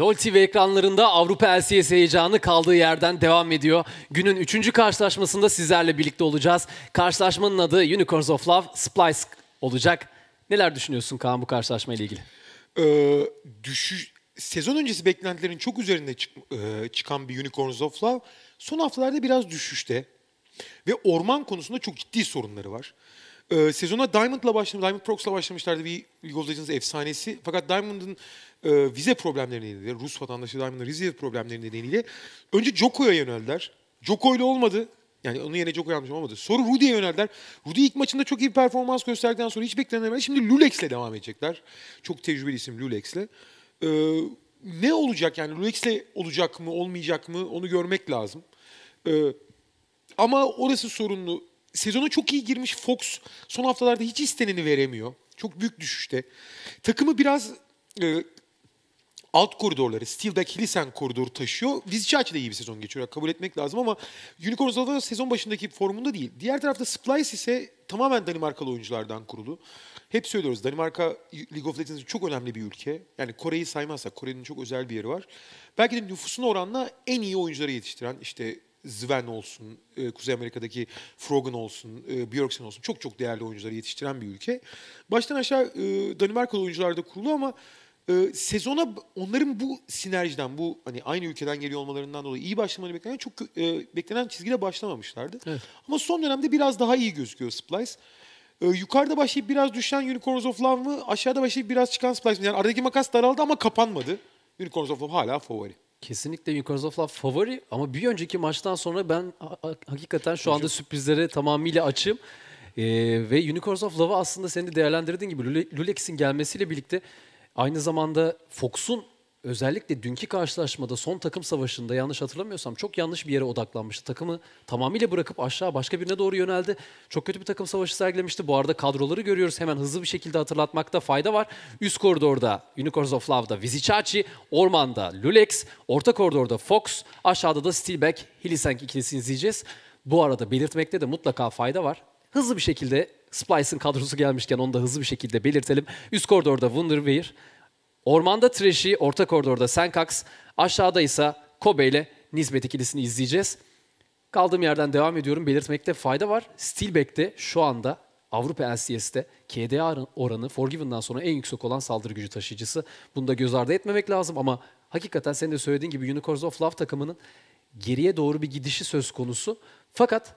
LoL TV ekranlarında Avrupa LCS heyecanı kaldığı yerden devam ediyor. Günün 3. karşılaşmasında sizlerle birlikte olacağız. Karşılaşmanın adı Unicorns of Love Splice olacak. Neler düşünüyorsun Kaan bu karşılaşma ile ilgili? Ee, düşüş sezon öncesi beklentilerin çok üzerinde çık- e, çıkan bir Unicorns of Love son haftalarda biraz düşüşte ve orman konusunda çok ciddi sorunları var. Ee, sezona Diamond'la başlamış, Diamond Prox'la başlamışlardı bir League of Legends efsanesi. Fakat Diamond'ın e, vize problemleri nedeniyle, Rus vatandaşı Diamond'ın vize problemleri nedeniyle önce Joko'ya yöneldiler. Joko ile olmadı. Yani onun yerine Joko'yu almışım olmadı. Sonra Rudy'ye yöneldiler. Rudy ilk maçında çok iyi performans gösterdikten sonra hiç beklenemedi. Şimdi Lulex'le devam edecekler. Çok tecrübeli isim Lulex'le. Ee, ne olacak yani Lulex'le olacak mı olmayacak mı onu görmek lazım. Ee, ama orası sorunlu. Sezona çok iyi girmiş Fox son haftalarda hiç isteneni veremiyor. Çok büyük düşüşte. Takımı biraz e, alt koridorları, Steelback Hilisen koridoru taşıyor. Vizcachi de iyi bir sezon geçiyor. Kabul etmek lazım ama Unicorns of Love sezon başındaki formunda değil. Diğer tarafta Splice ise tamamen Danimarkalı oyunculardan kurulu. Hep söylüyoruz Danimarka League of Legends'in çok önemli bir ülke. Yani Kore'yi saymazsak Kore'nin çok özel bir yeri var. Belki de nüfusuna oranla en iyi oyuncuları yetiştiren işte Sven olsun, e, Kuzey Amerika'daki Frogan olsun, e, Björksen olsun çok çok değerli oyuncuları yetiştiren bir ülke. Baştan aşağı e, Danimarkalı oyuncular da kurulu ama e, sezona onların bu sinerjiden, bu hani aynı ülkeden geliyor olmalarından dolayı iyi başlamaları beklenen çok e, beklenen çizgide başlamamışlardı. Evet. Ama son dönemde biraz daha iyi gözüküyor Splice. E, yukarıda başlayıp biraz düşen Unicorns of Love mı, aşağıda başlayıp biraz çıkan Splice mi? Yani aradaki makas daraldı ama kapanmadı. Unicorns of Love hala favori. Kesinlikle Unicorns of Love favori ama bir önceki maçtan sonra ben ha- ha- hakikaten şu anda sürprizlere tamamıyla açım. Ee, ve Unicorns of Love'ı aslında senin de değerlendirdiğin gibi Lule- Lulex'in gelmesiyle birlikte aynı zamanda Fox'un özellikle dünkü karşılaşmada son takım savaşında yanlış hatırlamıyorsam çok yanlış bir yere odaklanmıştı. Takımı tamamıyla bırakıp aşağı başka birine doğru yöneldi. Çok kötü bir takım savaşı sergilemişti. Bu arada kadroları görüyoruz. Hemen hızlı bir şekilde hatırlatmakta fayda var. Üst koridorda Unicorns of Love'da Vizicachi, Orman'da Lulex, orta koridorda Fox, aşağıda da Steelback, Hilisenk ikilisini izleyeceğiz. Bu arada belirtmekte de mutlaka fayda var. Hızlı bir şekilde Splice'ın kadrosu gelmişken onu da hızlı bir şekilde belirtelim. Üst koridorda Wonderweir, Ormanda Trash'i, orta koridorda Senkax, aşağıda ise Kobe ile Nisbet ikilisini izleyeceğiz. Kaldığım yerden devam ediyorum. Belirtmekte fayda var. Steelback'te şu anda Avrupa LCS'te KDA oranı Forgiven'dan sonra en yüksek olan saldırı gücü taşıyıcısı. Bunu da göz ardı etmemek lazım ama hakikaten senin de söylediğin gibi Unicorns of Love takımının geriye doğru bir gidişi söz konusu. Fakat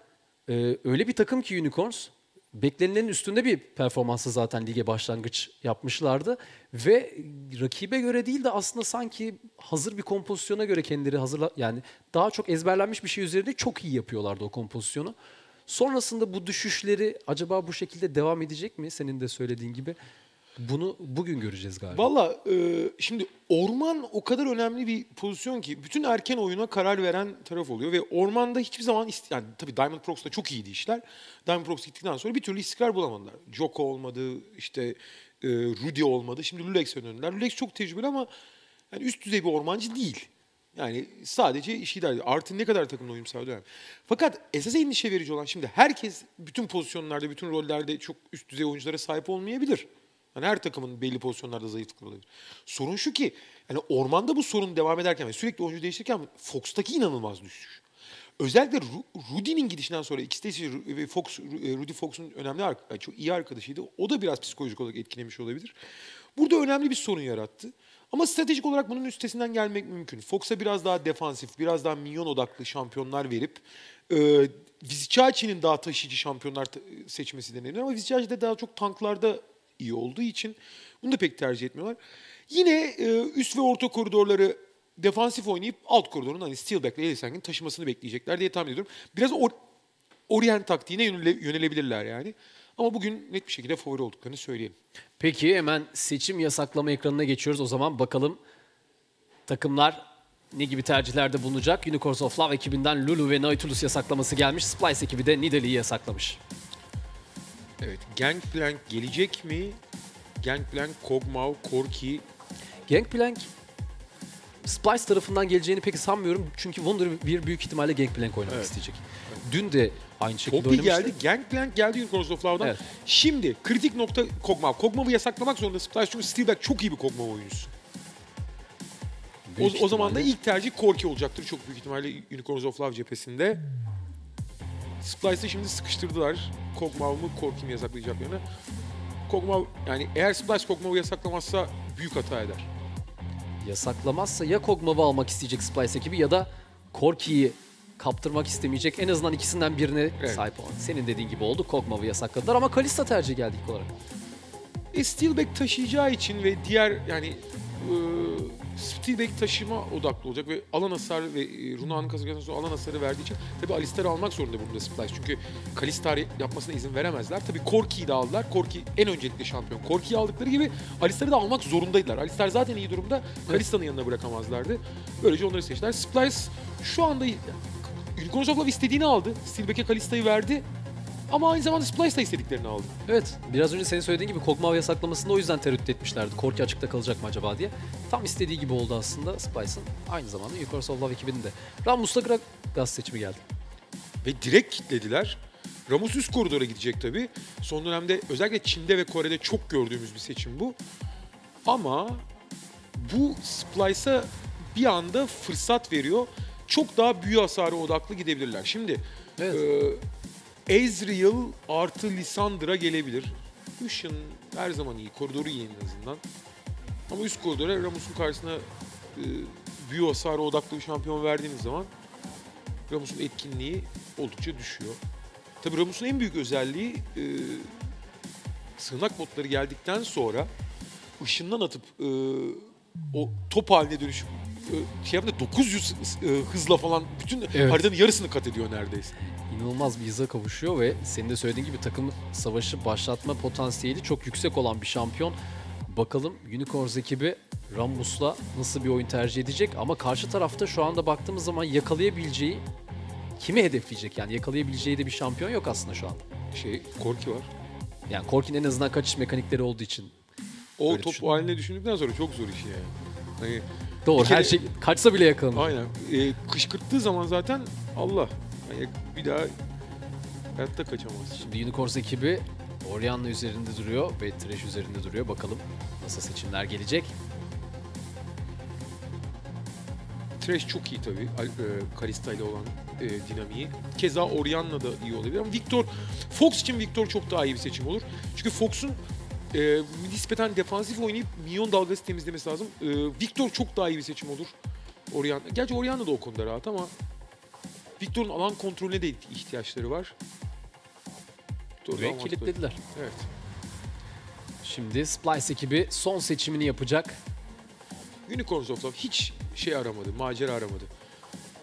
e, öyle bir takım ki Unicorns beklenilenin üstünde bir performansı zaten lige başlangıç yapmışlardı ve rakibe göre değil de aslında sanki hazır bir kompozisyona göre kendileri hazırla yani daha çok ezberlenmiş bir şey üzerinde çok iyi yapıyorlardı o kompozisyonu. Sonrasında bu düşüşleri acaba bu şekilde devam edecek mi senin de söylediğin gibi? Bunu bugün göreceğiz galiba. Valla e, şimdi orman o kadar önemli bir pozisyon ki bütün erken oyuna karar veren taraf oluyor ve ormanda hiçbir zaman ist- yani tabii Diamond Prox'ta çok iyiydi işler. Diamond Prox gittikten sonra bir türlü istikrar bulamadılar. Joko olmadı, işte e, Rudy olmadı. Şimdi Lulex'e döndüler. Lulex çok tecrübeli ama yani üst düzey bir ormancı değil. Yani sadece işi idare ediyor. Artı ne kadar takımla uyum sağlıyor. Fakat esas endişe verici olan şimdi herkes bütün pozisyonlarda, bütün rollerde çok üst düzey oyunculara sahip olmayabilir. Yani her takımın belli pozisyonlarda zayıflıkları olabilir. Sorun şu ki yani ormanda bu sorun devam ederken ve sürekli oyuncu değiştirirken Fox'taki inanılmaz düşüş. Özellikle Ru- Rudy'nin gidişinden sonra ikisi de Ru- ve Fox, e, Rudy Fox'un önemli çok iyi arkadaşıydı. O da biraz psikolojik olarak etkilemiş olabilir. Burada önemli bir sorun yarattı. Ama stratejik olarak bunun üstesinden gelmek mümkün. Fox'a biraz daha defansif, biraz daha minyon odaklı şampiyonlar verip e, Vizcachi'nin daha taşıyıcı şampiyonlar seçmesi deneniyor ama Vizcachi de daha çok tanklarda iyi olduğu için bunu da pek tercih etmiyorlar. Yine e, üst ve orta koridorları defansif oynayıp alt koridorun hani Steelback ile Elisang'in taşımasını bekleyecekler diye tahmin ediyorum. Biraz or, Orient taktiğine yönele- yönelebilirler yani. Ama bugün net bir şekilde favori olduklarını söyleyelim. Peki hemen seçim yasaklama ekranına geçiyoruz. O zaman bakalım takımlar ne gibi tercihlerde bulunacak? Unicorns of Love ekibinden Lulu ve Nautilus yasaklaması gelmiş. Splice ekibi de Nidalee'yi yasaklamış. Evet, Gangplank gelecek mi? Gangplank, Kog'Maw, Corki. Gangplank Splice tarafından geleceğini pek sanmıyorum. Çünkü Wonder büyük ihtimalle Gangplank oynamak Evet. isteyecek. Dün de aynı şekilde Poppy oynamıştı. geldi, Gangplank geldi Unicorns of Love'dan. Evet. Şimdi kritik nokta Kog'Maw. Kog'Maw'ı yasaklamak zorunda Splice çünkü Steelback çok iyi bir Kog'Maw oyuncusu. O, Büyük o zaman da ilk tercih Corki olacaktır çok büyük ihtimalle Unicorns of Love cephesinde. Splice'ı şimdi sıkıştırdılar. Kog'Maw mı Corki mi yasaklayacaklarını. Kog'Maw yani eğer Splice Kog'Maw'ı yasaklamazsa büyük hata eder. Yasaklamazsa ya Kog'Maw'ı almak isteyecek Splice ekibi ya da Corki'yi kaptırmak istemeyecek. En azından ikisinden birine Evet. sahip olan. Senin dediğin gibi oldu. Kog'Maw'ı yasakladılar ama Kalista tercih geldi ilk olarak. E, Steelback taşıyacağı için ve diğer yani Steelback taşıma odaklı olacak ve alan hasarı ve e, Runa'nın kazandıktan sonra alan hasarı verdiği için tabii Alistar'ı almak zorunda burada Splice. Çünkü Kalistar yapmasına izin veremezler. Tabii Corki'yi de aldılar. Corki en öncelikli şampiyon. Corki'yi aldıkları gibi Alistar'ı da almak zorundaydılar. Alistar zaten iyi durumda. Kalista'nın yanına bırakamazlardı. Böylece onları seçtiler. Splice şu anda Love istediğini aldı. Steelback'e Kalista'yı verdi. Ama aynı zamanda Splice da istediklerini aldı. Evet, biraz önce senin söylediğin gibi Kog'Maw yasaklamasında o yüzden tereddüt etmişlerdi. Corki açıkta kalacak mı acaba diye. Tam istediği gibi oldu aslında Spice'ın. Aynı zamanda Unicorns of Love ekibinin de. Ramus'la Gragas seçimi geldi. Ve direkt kitlediler. Ramos üst koridora gidecek tabii. Son dönemde özellikle Çin'de ve Kore'de çok gördüğümüz bir seçim bu. Ama bu Splice'a bir anda fırsat veriyor. Çok daha büyü hasarı odaklı gidebilirler. Şimdi Evet. e, Ezreal artı Lissandra gelebilir. Lucian her zaman iyi. Koridoru iyi en azından. Ama üst koridora Ramos'un karşısına e, büyü hasarı odaklı bir şampiyon verdiğiniz zaman Ramos'un etkinliği oldukça düşüyor. Tabii Ramos'un en büyük özelliği e, sığınak botları geldikten sonra ışından atıp e, o top haline dönüşüp şey yapınca 900 e, hızla falan bütün Evet. haritanın yarısını kat ediyor neredeyse. İnanılmaz bir hıza kavuşuyor ve senin de söylediğin gibi takım savaşı başlatma potansiyeli çok yüksek olan bir şampiyon. Bakalım Unicorns ekibi Ramus'la nasıl bir oyun tercih edecek ama karşı tarafta şu anda baktığımız zaman yakalayabileceği kimi hedefleyecek yani yakalayabileceği de bir şampiyon yok aslında şu anda. Şey Korki var. Yani Korkin en azından kaçış mekanikleri olduğu için O top düşün. haline düşündükten sonra çok zor iş yani. Hani doğru kere- her şey kaçsa bile yakalanır. aynen. E, kışkırttığı zaman zaten Allah. Hani bir daha hayatta kaçamaz. Şimdi Unicorns ekibi Orianna üzerinde duruyor ve Thresh üzerinde duruyor. Bakalım nasıl seçimler gelecek. Trash çok iyi tabii. E, Kalista ile olan e, dinamiği. Keza Orianna da iyi olabilir ama Victor, Fox için Victor çok daha iyi bir seçim olur. Çünkü Fox'un e, nispeten defansif oynayıp minyon dalgası temizlemesi lazım. E, Victor çok daha iyi bir seçim olur. Orianna. Gerçi Orianna da o konuda rahat ama Victor'un alan kontrolüne de ihtiyaçları var. Victor kilitlediler. Evet. Şimdi Splice ekibi son seçimini yapacak. Unicorns of Love hiç şey aramadı, macera aramadı.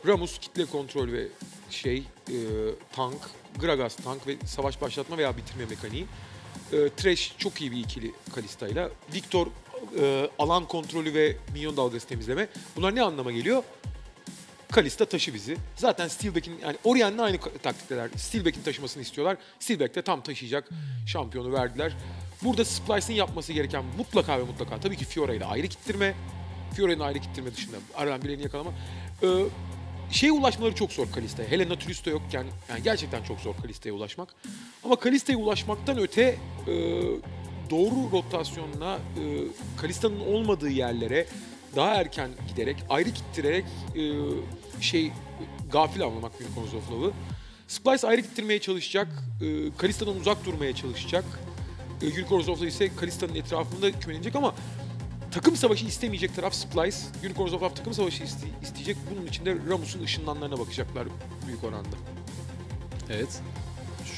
Ramus kitle kontrol ve şey e, tank, Gragas tank ve savaş başlatma veya bitirme mekaniği. E, Thresh çok iyi bir ikili Kalista'yla. Victor e, alan kontrolü ve minyon dalgası temizleme. Bunlar ne anlama geliyor? Kalista taşı bizi. Zaten Steelback'in yani Orianna aynı taktikteler. Steelback'in taşımasını istiyorlar. Steelback de tam taşıyacak şampiyonu verdiler. Burada Splice'ın yapması gereken mutlaka ve mutlaka tabii ki Fiora ile ayrı kittirme. Fiora'nın ayrı kittirme dışında aradan birini yakalama. Ee, şeye ulaşmaları çok zor Kalista'ya. Hele da yokken yani gerçekten çok zor Kalista'ya ulaşmak. Ama Kalista'ya ulaşmaktan öte e, doğru rotasyonla e, Kalista'nın olmadığı yerlere daha erken giderek, ayrı kittirerek e, şey gafil avlamak of Love'ı. Splice ayrı gittirmeye çalışacak. E, Kalista'dan uzak durmaya çalışacak. E, Love ise Kalista'nın etrafında kümelenecek ama takım savaşı istemeyecek taraf Splice. Unicorns of Love takım savaşı iste- isteyecek. Bunun için de Ramus'un ışınlanlarına bakacaklar büyük oranda. Evet.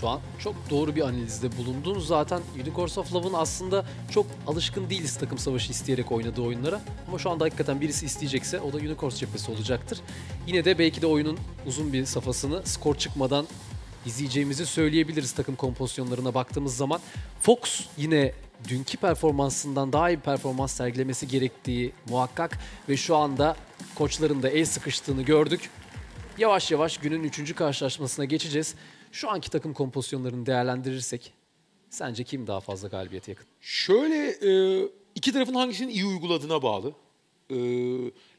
Şu an çok doğru bir analizde bulundun. Zaten Unicorns of Love'ın aslında çok alışkın değiliz takım savaşı isteyerek oynadığı oyunlara. Ama şu anda hakikaten birisi isteyecekse o da Unicorns cephesi olacaktır. Yine de belki de oyunun uzun bir safhasını skor çıkmadan izleyeceğimizi söyleyebiliriz takım kompozisyonlarına baktığımız zaman. Fox yine dünkü performansından daha iyi bir performans sergilemesi gerektiği muhakkak ve şu anda koçların da el sıkıştığını gördük. Yavaş yavaş günün 3. karşılaşmasına geçeceğiz. Şu anki takım kompozisyonlarını değerlendirirsek sence kim daha fazla galibiyete yakın? Şöyle e, iki tarafın hangisinin iyi uyguladığına bağlı. E,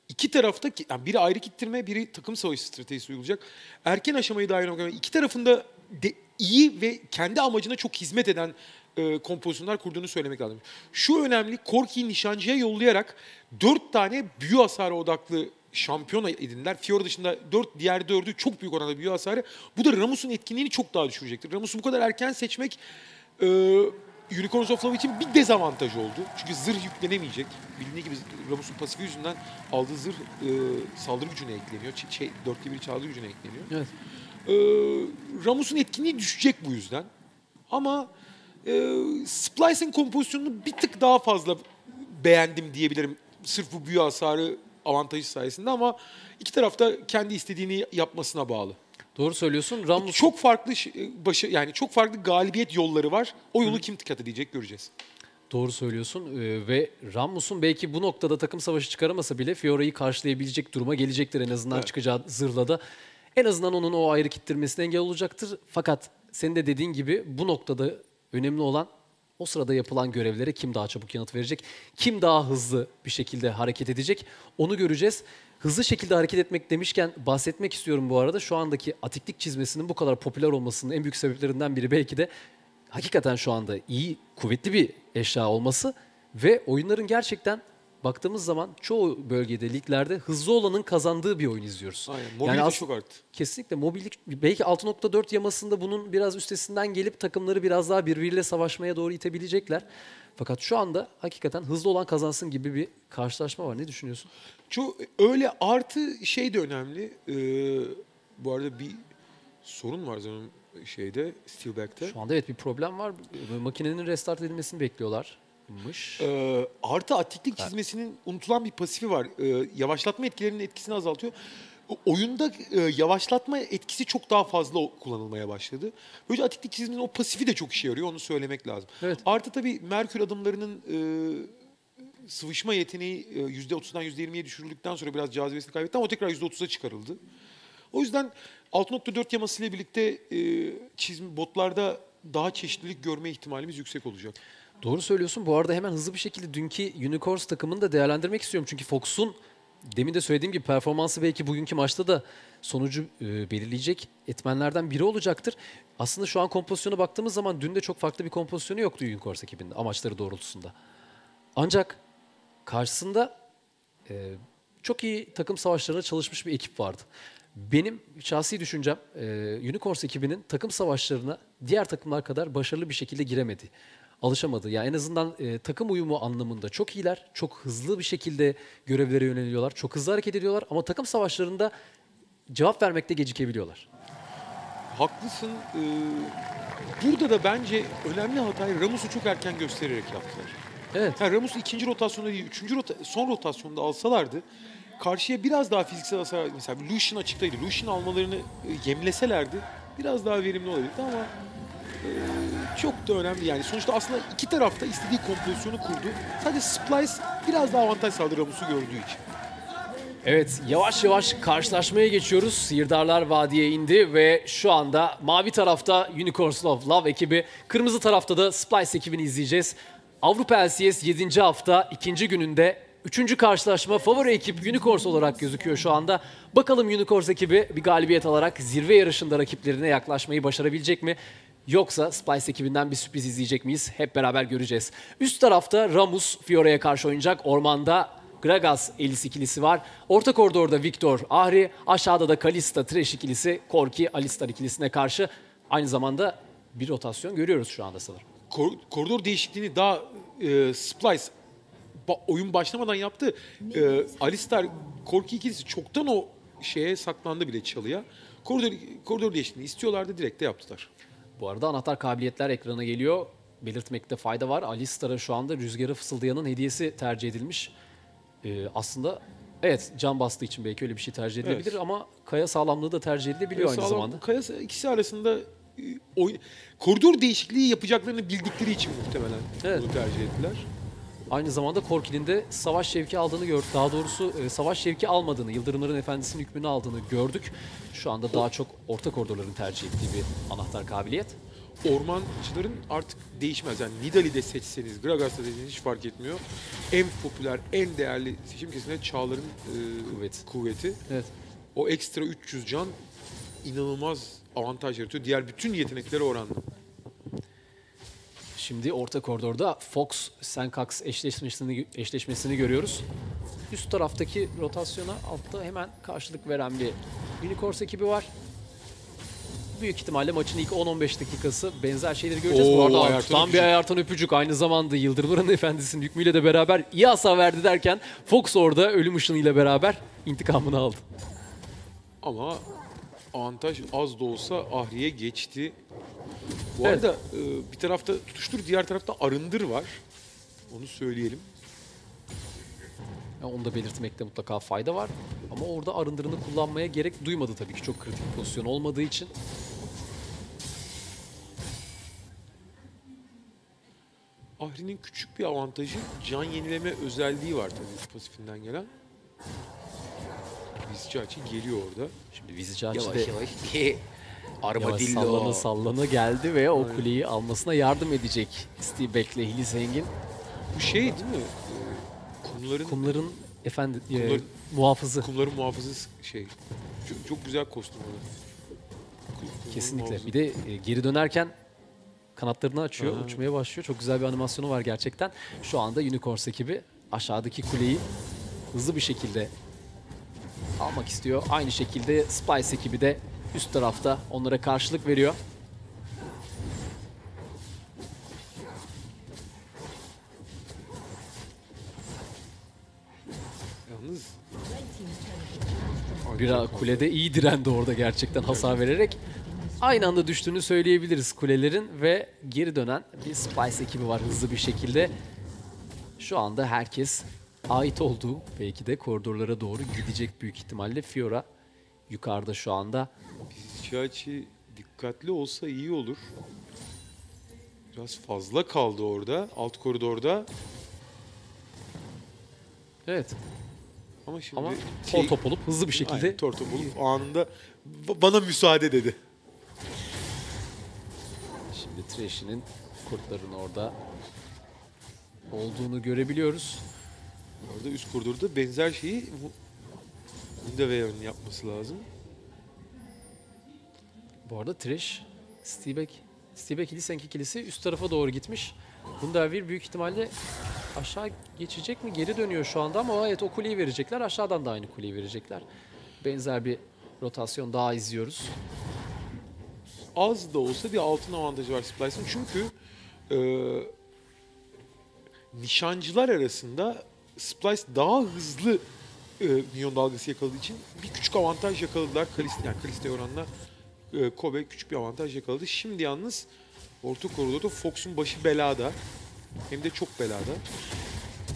iki tarafta yani biri ayrı gittirme, biri takım savaşı stratejisi uygulayacak. Erken aşamayı dair iki tarafında de iyi ve kendi amacına çok hizmet eden e, kompozisyonlar kurduğunu söylemek lazım. Şu önemli, Korki'yi nişancıya yollayarak dört tane büyü hasarı odaklı şampiyon edindiler. Fiora dışında dört, diğer dördü çok büyük oranda büyü hasarı. Bu da Ramus'un etkinliğini çok daha düşürecektir. Ramus'u bu kadar erken seçmek e, Unicorns of Love için bir dezavantaj oldu. Çünkü zırh yüklenemeyecek. Bilindiği gibi Ramus'un pasifi yüzünden aldığı zırh e, saldırı gücüne ekleniyor. Ç- Şey, 4'te 1 saldırı gücüne ekleniyor. Evet. Ee, Ramus'un etkinliği düşecek bu yüzden. Ama e, Splice'in kompozisyonunu bir tık daha fazla beğendim diyebilirim. Sırf bu büyü hasarı avantajı sayesinde ama iki tarafta kendi istediğini yapmasına bağlı. Doğru söylüyorsun. Ramus Çok farklı ş- başı yani çok farklı galibiyet yolları var. O yolu kim kat edecek göreceğiz. Doğru söylüyorsun Ee, ve Rammus'un belki bu noktada takım savaşı çıkaramasa bile Fiora'yı karşılayabilecek duruma gelecektir en azından Evet. çıkacağı zırhla da. En azından onun o ayrı kittirmesine engel olacaktır. Fakat senin de dediğin gibi bu noktada önemli olan o sırada yapılan görevlere kim daha çabuk yanıt verecek, kim daha hızlı bir şekilde hareket edecek onu göreceğiz. Hızlı şekilde hareket etmek demişken bahsetmek istiyorum bu arada. Şu andaki atiklik çizmesinin bu kadar popüler olmasının en büyük sebeplerinden biri belki de hakikaten şu anda iyi, kuvvetli bir eşya olması ve oyunların gerçekten baktığımız zaman çoğu bölgede, liglerde hızlı olanın kazandığı bir oyun izliyoruz. Aynen. Mobilite as- çok arttı. Kesinlikle mobillik belki 6.4 yamasında bunun biraz üstesinden gelip takımları biraz daha birbiriyle savaşmaya doğru itebilecekler. Fakat şu anda hakikaten hızlı olan kazansın gibi bir karşılaşma var. Ne düşünüyorsun? Çok öyle artı şey de önemli. Ee, bu arada bir sorun var zaten şeyde Steelback'te. Şu anda evet bir problem var. Makinenin restart edilmesini bekliyorlarmış. Ee, artı atiklik çizmesinin unutulan bir pasifi var. Ee, yavaşlatma etkilerinin etkisini azaltıyor. Oyunda e, yavaşlatma etkisi çok daha fazla kullanılmaya başladı. Böylece atiklik çizmenin o pasifi de çok işe yarıyor. Onu söylemek lazım. Evet. Artı tabii Merkür adımlarının e, sıvışma yeteneği e, %30'dan %20'ye düşürüldükten sonra biraz cazibesini kaybetti ama o tekrar %30'a çıkarıldı. O yüzden 6.4 yamasıyla birlikte e, çizim botlarda daha çeşitlilik görme ihtimalimiz yüksek olacak. Doğru söylüyorsun. Bu arada hemen hızlı bir şekilde dünkü Unicorns takımını da değerlendirmek istiyorum. Çünkü Fox'un demin de söylediğim gibi performansı belki bugünkü maçta da sonucu e, belirleyecek etmenlerden biri olacaktır. Aslında şu an kompozisyona baktığımız zaman dün de çok farklı bir kompozisyonu yoktu Unicorns ekibinde amaçları doğrultusunda. Ancak karşısında e, çok iyi takım savaşlarına çalışmış bir ekip vardı. Benim şahsi düşüncem e, Unicorns ekibinin takım savaşlarına diğer takımlar kadar başarılı bir şekilde giremedi. Alışamadı. Yani en azından e, takım uyumu anlamında çok iyiler. Çok hızlı bir şekilde görevlere yöneliyorlar. Çok hızlı hareket ediyorlar ama takım savaşlarında cevap vermekte gecikebiliyorlar. Haklısın. Ee, burada da bence önemli hatayı Ramus'u çok erken göstererek yaptılar. Evet. Ha, Ramus'u ikinci rotasyonda değil, üçüncü rota son rotasyonda alsalardı karşıya biraz daha fiziksel hasar, mesela Lucian açıktaydı. Lucian almalarını e, yemleselerdi biraz daha verimli olabilirdi ama e, çok da önemli yani. Sonuçta aslında iki tarafta istediği kompozisyonu kurdu. Sadece Splice biraz daha avantaj sağladı Ramus'u gördüğü için. Evet yavaş yavaş karşılaşmaya geçiyoruz. Sihirdarlar Vadi'ye indi ve şu anda mavi tarafta Unicorns of Love ekibi, kırmızı tarafta da Splice ekibini izleyeceğiz. Avrupa LCS 7. hafta 2. gününde 3. karşılaşma favori ekip Unicorns olarak gözüküyor şu anda. Bakalım Unicorns ekibi bir galibiyet alarak zirve yarışında rakiplerine yaklaşmayı başarabilecek mi? Yoksa Splice ekibinden bir sürpriz izleyecek miyiz? Hep beraber göreceğiz. Üst tarafta Ramus Fiora'ya karşı oynayacak. Ormanda Gragas Elis ikilisi var. Orta koridorda Victor Ahri, aşağıda da Kalista Trash ikilisi Korki Alistar ikilisine karşı aynı zamanda bir rotasyon görüyoruz şu anda sanırım. Kor- koridor değişikliğini daha e, Splice ba- oyun başlamadan yaptı. E, Alistar Korki ikilisi çoktan o şeye saklandı bile çalıya. Koridor, koridor değişikliğini istiyorlardı direkt de yaptılar. Bu arada anahtar kabiliyetler ekrana geliyor. Belirtmekte fayda var. Alistar'a şu anda rüzgarı fısıldayanın hediyesi tercih edilmiş. Ee, aslında evet can bastığı için belki öyle bir şey tercih edilebilir Evet. ama kaya sağlamlığı da tercih edilebiliyor aynı Sağlam- zamanda. Kaya ikisi arasında e, oy- koridor değişikliği yapacaklarını bildikleri için muhtemelen Evet. bunu tercih ettiler. Aynı zamanda Korki'nin de savaş şevki aldığını gördük. Daha doğrusu e, savaş şevki almadığını, Yıldırımların Efendisi'nin hükmünü aldığını gördük. Şu anda daha çok orta koridorların tercih ettiği bir anahtar kabiliyet. Ormancıların artık değişmez. Yani Nidalee'de seçseniz, Gragas'ta seçseniz hiç fark etmiyor. En popüler, en değerli seçim kesinlikle Çağlar'ın e, Kuvvet. kuvveti. Evet. O ekstra 300 can inanılmaz avantaj yaratıyor. Diğer bütün yeteneklere oranla. Şimdi orta koridorda Fox Senkax eşleşmesini eşleşmesini görüyoruz. Üst taraftaki rotasyona altta hemen karşılık veren bir Unicorns ekibi var. Büyük ihtimalle maçın ilk 10-15 dakikası benzer şeyleri göreceğiz. Bu Oo, arada ayartan tutan bir ayartan öpücük aynı zamanda Yıldırım'ın efendisinin hükmüyle de beraber iyi hasar verdi derken Fox orada ölüm ışınıyla beraber intikamını aldı. Ama avantaj az da olsa Ahri'ye geçti. Bu Evet. arada e, bir tarafta tutuştur, diğer tarafta arındır var. Onu söyleyelim. Yani onu da belirtmekte mutlaka fayda var. Ama orada arındırını kullanmaya gerek duymadı tabii ki çok kritik bir pozisyon olmadığı için. Ahri'nin küçük bir avantajı can yenileme özelliği var tabii pasifinden gelen. Vizci açı geliyor orada. Şimdi Vizici Açı Yavaş de yavaş bir yavaş armadillo. sallana sallana geldi ve o kuleyi almasına yardım edecek Steve Beck'le Hilly Zengin. Bu şey değil mi? Ee, kumların Kumların efendi e, Kumların- muhafızı. kumların muhafızı şey. Çok, çok güzel kostüm orada. Kesinlikle. muhafızı. Bir de e, geri dönerken kanatlarını açıyor, Aha. uçmaya başlıyor. Çok güzel bir animasyonu var gerçekten. Şu anda Unicorns ekibi aşağıdaki kuleyi hızlı bir şekilde almak istiyor. Aynı şekilde Spice ekibi de üst tarafta onlara karşılık veriyor. Yalnız Biraz kulede iyi direndi orada gerçekten hasar vererek. Aynı anda düştüğünü söyleyebiliriz kulelerin ve geri dönen bir Spice ekibi var hızlı bir şekilde. Şu anda herkes ait olduğu belki de koridorlara doğru gidecek büyük ihtimalle. Fiora yukarıda şu anda. Vizcachi dikkatli olsa iyi olur. Biraz fazla kaldı orada. Alt koridorda. Evet Ama şimdi ama şey- tor top olup hızlı bir şekilde Aynen, torto bulup anında "Ba- bana müsaade dedi. şimdi Trash'inin kurtların orada olduğunu görebiliyoruz. Orada üst koridorda benzer şeyi Windaveyor'un yapması lazım. Bu arada Trish, Steebek, Steebek Hilisenk ikilisi üst tarafa doğru gitmiş. Bundavir büyük ihtimalle aşağı geçecek mi? Geri dönüyor şu anda ama evet o kuleyi verecekler. Aşağıdan da aynı kuleyi verecekler. Benzer bir rotasyon daha izliyoruz. Az da olsa bir altın avantajı var Splice'ın. Çünkü e, nişancılar arasında Splice daha hızlı e, minyon dalgası yakaladığı için bir küçük avantaj yakaladılar. Kalista, yani Kalista'ya oranla e, Kobe küçük bir avantaj yakaladı. Şimdi yalnız orta koridorda Fox'un başı belada. Hem de çok belada.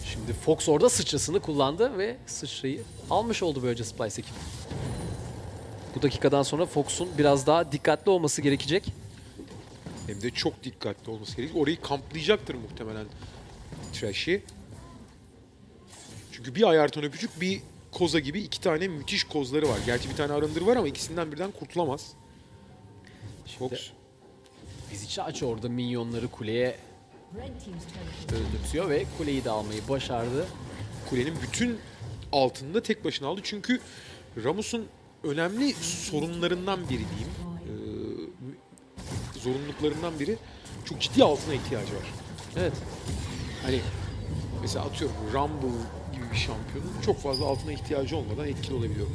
Şimdi Fox orada sıçrasını kullandı ve sıçrayı almış oldu böylece Splice ekibi. Bu dakikadan sonra Fox'un biraz daha dikkatli olması gerekecek. Hem de çok dikkatli olması gerekir. Orayı kamplayacaktır muhtemelen Trash'i. Çünkü bir ayartan öpücük bir koza gibi iki tane müthiş kozları var. Gerçi bir tane arındır var ama ikisinden birden kurtulamaz. Şimdi Fox. Vizici aç orada minyonları kuleye öldürtüyor ve kuleyi de almayı başardı. kulenin bütün altında tek başına aldı. Çünkü Ramus'un önemli sorunlarından biri diyeyim. Ee, zorunluluklarından biri çok ciddi altına ihtiyacı var. Evet. Hani mesela atıyorum Rumble bir şampiyonun çok fazla altına ihtiyacı olmadan etkili olabiliyor.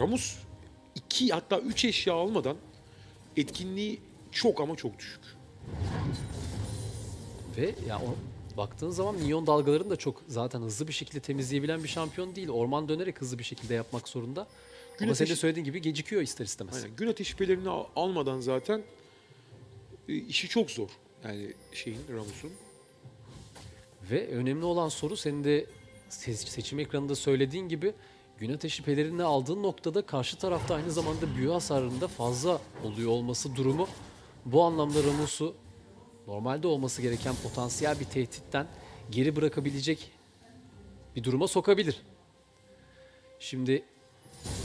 Ramus iki hatta üç eşya almadan etkinliği çok ama çok düşük. Ve ya o, baktığın zaman minyon dalgalarını da çok zaten hızlı bir şekilde temizleyebilen bir şampiyon değil. Orman dönerek hızlı bir şekilde yapmak zorunda. Gün Ama senin de ateşi- söylediğin gibi gecikiyor ister istemez. Aynen. Gün ateşi pelerini al- almadan zaten e, işi çok zor. Yani şeyin Ramus'un. Ve önemli olan soru senin de seçim ekranında söylediğin gibi gün ateşi pelerini aldığın noktada karşı tarafta aynı zamanda büyü hasarında fazla oluyor olması durumu bu anlamda Ramus'u normalde olması gereken potansiyel bir tehditten geri bırakabilecek bir duruma sokabilir. Şimdi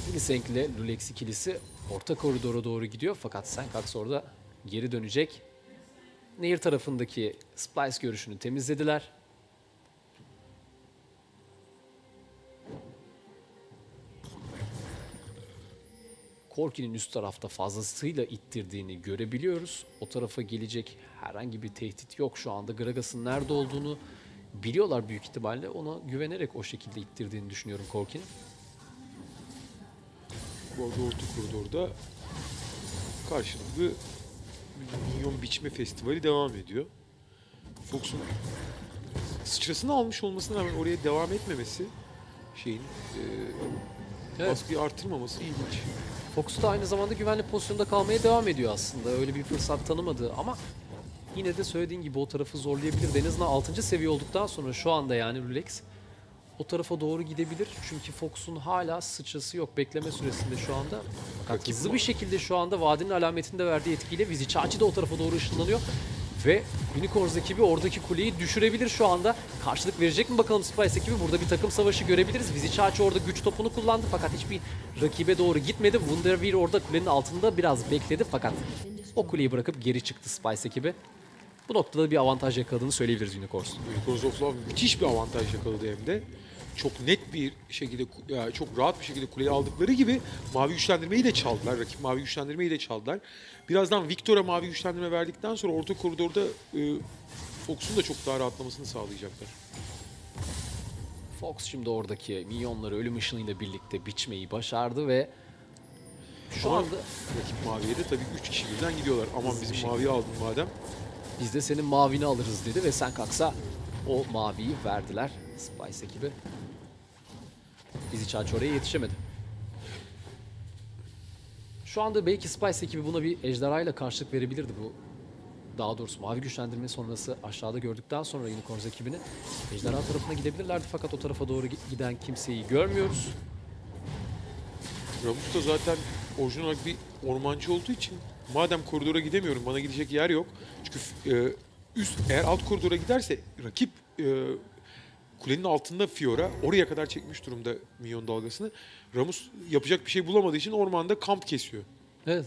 Hilisenk ile Lulex ikilisi orta koridora doğru gidiyor fakat Senkax orada geri dönecek. Nehir tarafındaki Splice görüşünü temizlediler. Korki'nin üst tarafta fazlasıyla ittirdiğini görebiliyoruz. O tarafa gelecek herhangi bir tehdit yok şu anda. Gragas'ın nerede olduğunu biliyorlar büyük ihtimalle. Ona güvenerek o şekilde ittirdiğini düşünüyorum Korki'nin. Bu arada orta koridorda karşılıklı minyon biçme festivali devam ediyor. Fox'un sıçrasını almış olmasına rağmen oraya devam etmemesi şeyin e, Evet. baskıyı artırmaması ilginç. Fox da aynı zamanda güvenli pozisyonda kalmaya devam ediyor aslında. Öyle bir fırsat tanımadı ama yine de söylediğin gibi o tarafı zorlayabilir. En azından 6. seviye olduktan sonra şu anda yani Rulex o tarafa doğru gidebilir. Çünkü Fox'un hala sıçrası yok bekleme süresinde şu anda. Fakat hızlı bir şekilde şu anda vadinin alametinde verdiği etkiyle Vizicaci de o tarafa doğru ışınlanıyor. Ve Unicorns ekibi oradaki kuleyi düşürebilir şu anda. Karşılık verecek mi bakalım Spice ekibi? Burada bir takım savaşı görebiliriz. Vizicaci orada güç topunu kullandı fakat hiçbir rakibe doğru gitmedi. Wunderweir orada kulenin altında biraz bekledi fakat o kuleyi bırakıp geri çıktı Spice ekibi. Bu noktada bir avantaj yakaladığını söyleyebiliriz Unicorns. Unicorns of Love müthiş bir avantaj yakaladı hem de. Çok net bir şekilde, yani çok rahat bir şekilde kuleyi aldıkları gibi mavi güçlendirmeyi de çaldılar. Rakip mavi güçlendirmeyi de çaldılar. Birazdan Victor'a mavi güçlendirme verdikten sonra orta koridorda e, Fox'un da çok daha rahatlamasını sağlayacaklar. Fox şimdi oradaki minyonları ölüm ışınıyla birlikte biçmeyi başardı ve şu Ama anda rakip maviye de tabii 3 kişi birden gidiyorlar. Aman bizim şekilde. maviyi aldın madem. biz de senin mavini alırız dedi ve sen kalksa o maviyi verdiler Spice ekibi. Bizi Çağçı oraya yetişemedi. Şu anda belki Spice ekibi buna bir ejderhayla karşılık verebilirdi bu. Daha doğrusu mavi güçlendirme sonrası aşağıda gördükten sonra Unicorns ekibini ejderha tarafına gidebilirlerdi fakat o tarafa doğru gi- giden kimseyi görmüyoruz. Ramus da zaten orijinal olarak bir ormancı olduğu için madem koridora gidemiyorum bana gidecek yer yok. Çünkü e, üst eğer alt koridora giderse rakip e, kulenin altında Fiora oraya kadar çekmiş durumda minyon dalgasını. Ramus yapacak bir şey bulamadığı için ormanda kamp kesiyor. Evet.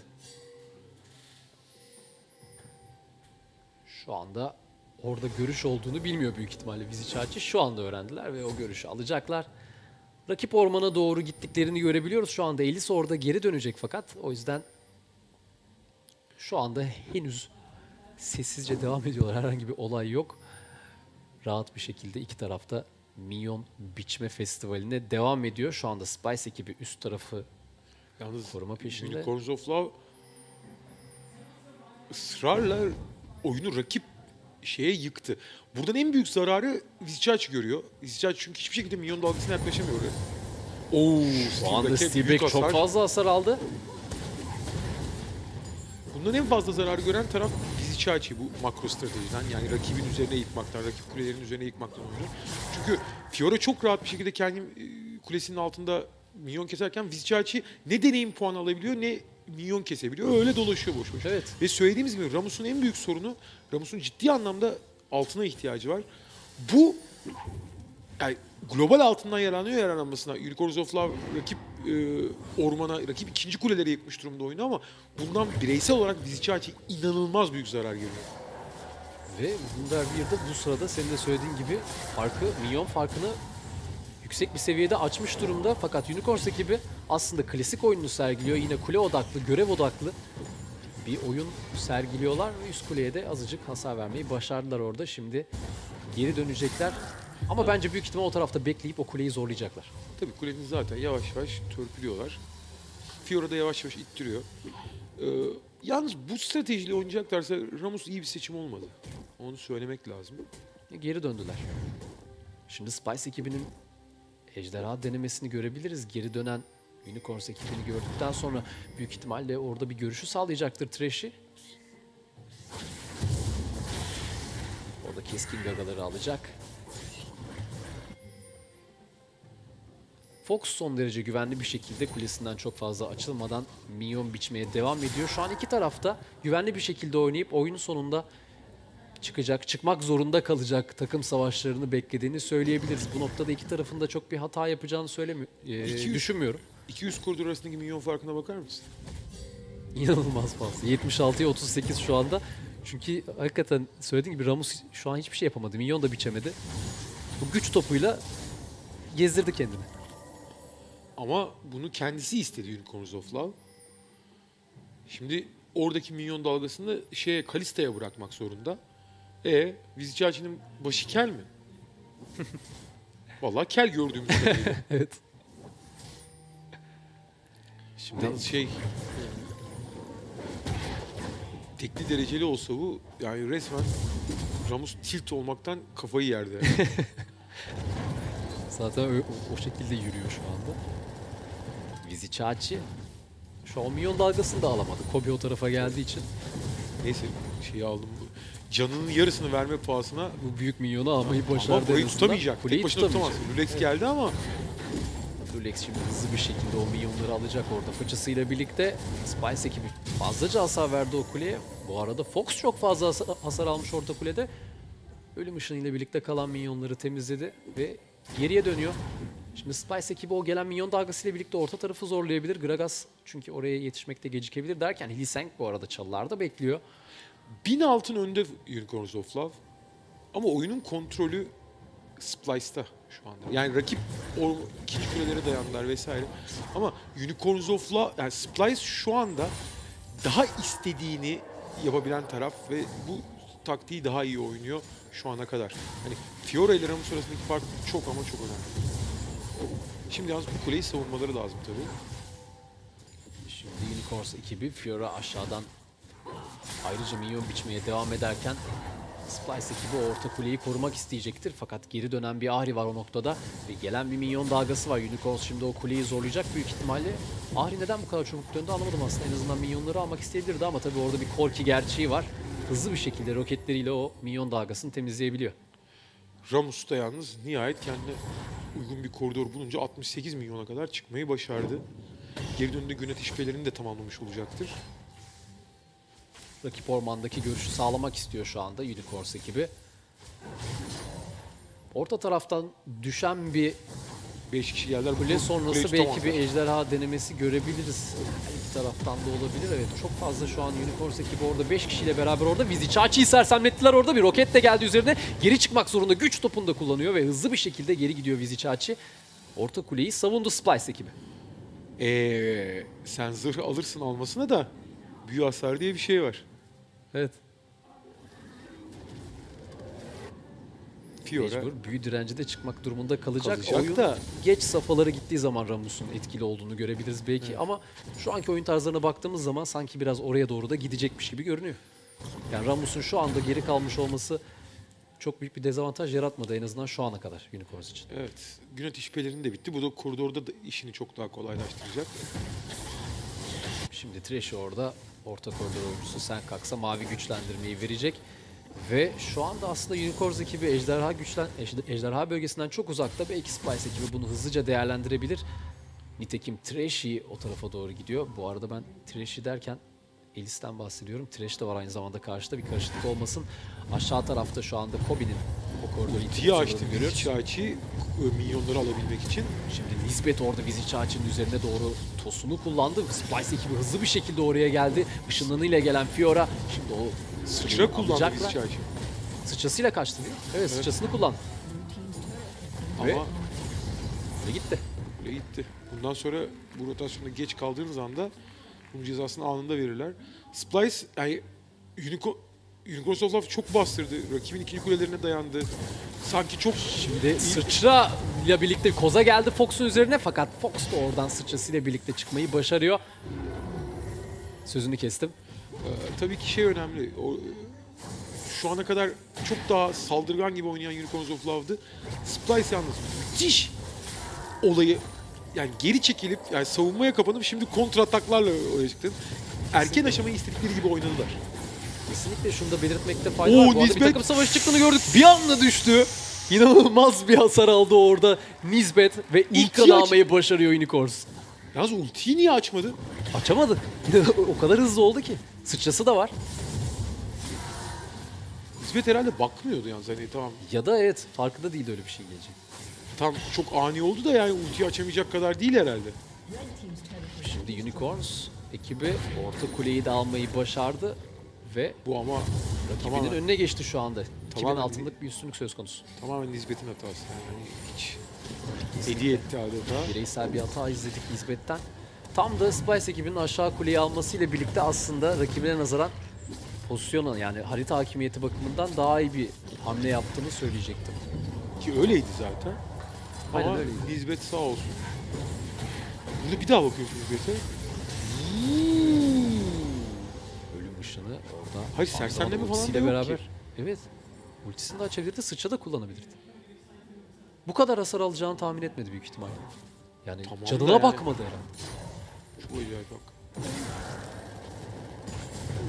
Şu anda orada görüş olduğunu bilmiyor büyük ihtimalle Vizicaci. Şu anda öğrendiler ve o görüşü alacaklar. Rakip ormana doğru gittiklerini görebiliyoruz. Şu anda Elis orada geri dönecek fakat o yüzden şu anda henüz sessizce devam ediyorlar. Herhangi bir olay yok. Rahat bir şekilde iki tarafta Minyon biçme festivaline devam ediyor. Şu anda Spice ekibi üst tarafı Yalnız Koruma peşinde. Unicorns of Love ısrarla oyunu rakip şeye yıktı. Buradan en büyük zararı Vizcaç görüyor. Vizcaç çünkü hiçbir şekilde minyon dalgasına yaklaşamıyor. Oo, Şu anda Steelback çok hasar. fazla hasar aldı. Bundan en fazla zarar gören taraf Vizcaçi bu makro stratejiden. Yani rakibin üzerine yıkmaktan, rakip kulelerin üzerine yıkmaktan oyunu. Çünkü Fiora çok rahat bir şekilde kendi e, kulesinin altında minyon keserken Vizcaçi ne deneyim puanı alabiliyor ne minyon kesebiliyor. Öyle dolaşıyor boş boş. Evet. Ve söylediğimiz gibi Ramus'un en büyük sorunu Ramus'un ciddi anlamda altına ihtiyacı var. Bu yani global altından yaranıyor yaranmasına. Unicorns of Love rakip e, ormana, rakip ikinci kuleleri yıkmış durumda oyunu ama bundan bireysel olarak Vizcaçi inanılmaz büyük zarar görüyor. Ve Wunderweir de bu sırada senin de söylediğin gibi farkı, milyon farkını yüksek bir seviyede açmış durumda. Fakat Unicorns ekibi aslında klasik oyununu sergiliyor. Yine kule odaklı, görev odaklı bir oyun sergiliyorlar. Üst kuleye de azıcık hasar vermeyi başardılar orada. Şimdi geri dönecekler. Ama bence büyük ihtimal o tarafta bekleyip o kuleyi zorlayacaklar. Tabii kulenin zaten yavaş yavaş törpülüyorlar. Fiora da yavaş yavaş ittiriyor. Ee, yalnız bu stratejiyle oynayacaklarsa Ramus iyi bir seçim olmadı. Onu söylemek lazım. Geri döndüler. Şimdi Spice ekibinin ejderha denemesini görebiliriz. Geri dönen Unicorns ekibini gördükten sonra büyük ihtimalle orada bir görüşü sağlayacaktır Trash'i. Orada keskin gagaları alacak. Fox son derece güvenli bir şekilde kulesinden çok fazla açılmadan minyon biçmeye devam ediyor. Şu an iki tarafta güvenli bir şekilde oynayıp oyunun sonunda çıkacak, çıkmak zorunda kalacak takım savaşlarını beklediğini söyleyebiliriz. Bu noktada iki tarafın da çok bir hata yapacağını söylemi e, 200. düşünmüyorum. 200 koridor arasındaki minyon farkına bakar mısın? İnanılmaz fazla. 76'ya 38 şu anda. Çünkü hakikaten söylediğim gibi Ramus şu an hiçbir şey yapamadı. Minyon da biçemedi. Bu güç topuyla gezdirdi kendini. Ama bunu kendisi istedi Unicorns of Love. Şimdi oradaki minyon dalgasını şeye Kalista'ya bırakmak zorunda. E Vizcaci'nin başı kel mi? Vallahi kel gördüğümüz kadarıyla. evet. Şimdi Yalnız şey tekli dereceli olsa bu yani resmen Ramus tilt olmaktan kafayı yerdi. yani. zaten o, o şekilde yürüyor şu anda. Şu an milyon dalgasını da alamadı. Kobe o tarafa geldiği için Neyse şeyi aldım. Canının yarısını verme pahasına bu büyük milyonu almayı başardı. ama burayı tutamayacak. Kuleyi Tek başına tutamaz. Lulex geldi ama Lulex şimdi hızlı bir şekilde o milyonları alacak orada. Fıçısıyla birlikte Spice ekibi fazlaca hasar verdi o kuleye. Bu arada Fox çok fazla hasar almış orta kulede. Ölüm ışınıyla birlikte kalan minyonları temizledi ve geriye dönüyor. Şimdi Spice ekibi o gelen minyon dalgasıyla birlikte orta tarafı zorlayabilir. Gragas çünkü oraya yetişmekte gecikebilir derken Hliseng bu arada çalılarda bekliyor. bin altın önde Unicorns of Love. Ama oyunun kontrolü Splice'ta şu anda. Yani rakip o ikinci kulelere dayandılar vesaire. Ama Unicorns of Love, yani Splice şu anda daha istediğini yapabilen taraf ve bu taktiği daha iyi oynuyor şu ana kadar. Hani Fiora ile Ramus arasındaki fark çok ama çok önemli. Şimdi yalnız bu kuleyi savunmaları lazım tabii. Şimdi Unicorns ekibi Fiora aşağıdan ayrıca minyon biçmeye devam ederken Splice ekibi orta kuleyi korumak isteyecektir. Fakat geri dönen bir Ahri var o noktada ve gelen bir minyon dalgası var. Unicorns şimdi o kuleyi zorlayacak büyük ihtimalle. Ahri neden bu kadar çabuk döndü anlamadım aslında. En azından minyonları almak isteyebilirdi ama tabii orada bir korki gerçeği var. Hızlı bir şekilde roketleriyle o minyon dalgasını temizleyebiliyor. Ramus da yalnız nihayet kendine uygun bir koridor bulunca 68 milyona kadar çıkmayı başardı. Geri döndüğünde gün ateşpelerini de tamamlamış olacaktır. Rakip ormandaki görüşü sağlamak istiyor şu anda Unicorns ekibi. Orta taraftan düşen bir 5 kişi geldiler. Kule sonrası belki bir ejderha denemesi görebiliriz. Her iki taraftan da olabilir. Evet çok fazla şu an Unicorns ekibi orada 5 kişiyle beraber orada. Vizicaci'yi sersemlettiler orada. Bir roket de geldi üzerine. Geri çıkmak zorunda. Güç topunu da kullanıyor ve hızlı bir şekilde geri gidiyor Vizicaci. Orta kuleyi savundu Splice ekibi. Ee, sen zırh alırsın almasına da büyü hasar diye bir şey var. Evet. Fiora Mecbur büyü direnci de çıkmak durumunda kalacak. Kalacak Oyun da- geç safhalara gittiği zaman Ramus'un etkili olduğunu görebiliriz belki ama şu anki oyun tarzlarına baktığımız zaman sanki biraz oraya doğru da gidecekmiş gibi görünüyor. Yani Ramus'un şu anda geri kalmış olması çok büyük bir dezavantaj yaratmadı en azından şu ana kadar Unicorns için. evet gün ateşpelerini de bitti. Bu da koridorda da işini çok daha kolaylaştıracak. Şimdi Thresh orada orta koridor oyuncusu sen kalksa mavi güçlendirmeyi verecek. Ve şu anda aslında Unicorns ekibi ejderha güçlen ejde- ejderha bölgesinden çok uzakta. Belki Spice ekibi bunu hızlıca değerlendirebilir. Nitekim Trashy o tarafa doğru gidiyor. Bu arada ben Trashy derken Elis'ten bahsediyorum. Trash de var aynı zamanda karşıda bir karışıklık olmasın. Aşağı tarafta şu anda Kobe'nin o koridoru itip Diye açtı. Vizcaci milyonları alabilmek için. Şimdi Lisbeth orada Vizicac'ın üzerine doğru tosunu kullandı. Spice ekibi hızlı bir şekilde oraya geldi. Işınlanıyla gelen Fiora şimdi o Sıçra kullandı. Vizcaci. Sıçrasıyla kaçtı değil mi? Evet, sıçrasını kullandı. Ama Ve- gitti. Gitti. Bundan sonra bu rotasyonda geç kaldığınız anda bunun cezasını anında verirler. Splice yani Unico Unicorns of Love çok bastırdı. Rakibin ikinci kulelerine dayandı. Sanki çok Şimdi sıçra ile birlikte koza geldi Fox'un üzerine fakat Fox da oradan sıçrasıyla birlikte çıkmayı başarıyor. Sözünü kestim. Ee, tabii ki şey önemli. O, şu ana kadar çok daha saldırgan gibi oynayan Unicorns of Love'dı. Splice yalnız müthiş olayı yani geri çekilip yani savunmaya kapanıp şimdi kontra ataklarla oraya çıktı. Erken aşamayı istedikleri gibi oynadılar. Kesinlikle şunu da belirtmekte fayda Oo, var. Bu arada bir Nisbet. takım savaşı çıktığını gördük. Bir anda düştü. İnanılmaz bir hasar aldı orada Nisbet ve ilk yaş- almayı başarıyor Unicorns. Yalnız ultiyi niye açmadı? Açamadı. o kadar hızlı oldu ki. Sıçrası da var. Hizmet herhalde bakmıyordu yalnız hani tamam Ya da evet farkında değildi öyle bir şey gelecek. Tam çok ani oldu da yani ultiyi açamayacak kadar değil herhalde. Şimdi Unicorns ekibi orta kuleyi de almayı başardı ve Bu ama rakibinin Tamamen. önüne geçti şu anda. 2000 Tamamen altınlık bir üstünlük söz konusu. tamamen Nisbet'in hatası yani hani hiç hediye etti adeta. Bireysel bir hata izledik Lisbeth'ten. Tam da Spice ekibinin aşağı kuleyi almasıyla birlikte aslında rakibine nazaran pozisyona yani harita hakimiyeti bakımından daha iyi bir hamle yaptığını söyleyecektim. Ki öyleydi zaten. Aynen Ama öyleydi. Lisbeth sağ olsun. Burada bir daha bakıyorsun Lisbeth'e. Ölüm ışını orada. Hayır, Anda sersemleme falan da ultisiyle yok beraber. ki. Evet. Ultisini de açabilirdi, sıçra da kullanabilirdi. Bu kadar hasar alacağını tahmin etmedi büyük ihtimalle. Yani Tamam da canına yani. bakmadı herhalde. Çok acayip bak.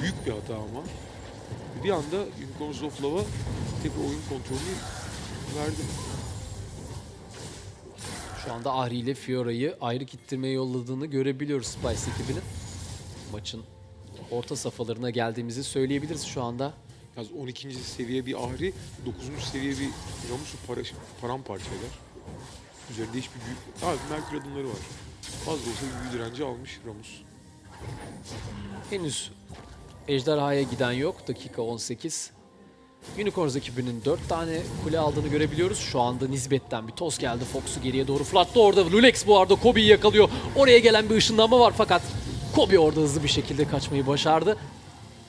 Büyük bir hata ama. Bir anda Unicorns of Lava tekrar oyun kontrolünü verdi. Şu anda Ahri ile Fiora'yı ayrı gittirmeye yolladığını görebiliyoruz Spice ekibinin. Maçın orta safhalarına geldiğimizi söyleyebiliriz şu anda. Yalnız 12. seviye bir Ahri, 9. seviye bir Ramus'u para, paramparça eder. Üzerinde hiçbir büyük... Ha, Merkür adımları var. Az da olsa büyü direnci almış Ramus. Henüz ejderhaya giden yok. Dakika 18. Unicorns ekibinin 4 tane kule aldığını görebiliyoruz. Şu anda Nisbet'ten bir toz geldi. Fox'u geriye doğru fırlattı. Orada Lulex bu arada Kobe'yi yakalıyor. Oraya gelen bir ışınlanma var fakat Kobe orada hızlı bir şekilde kaçmayı başardı.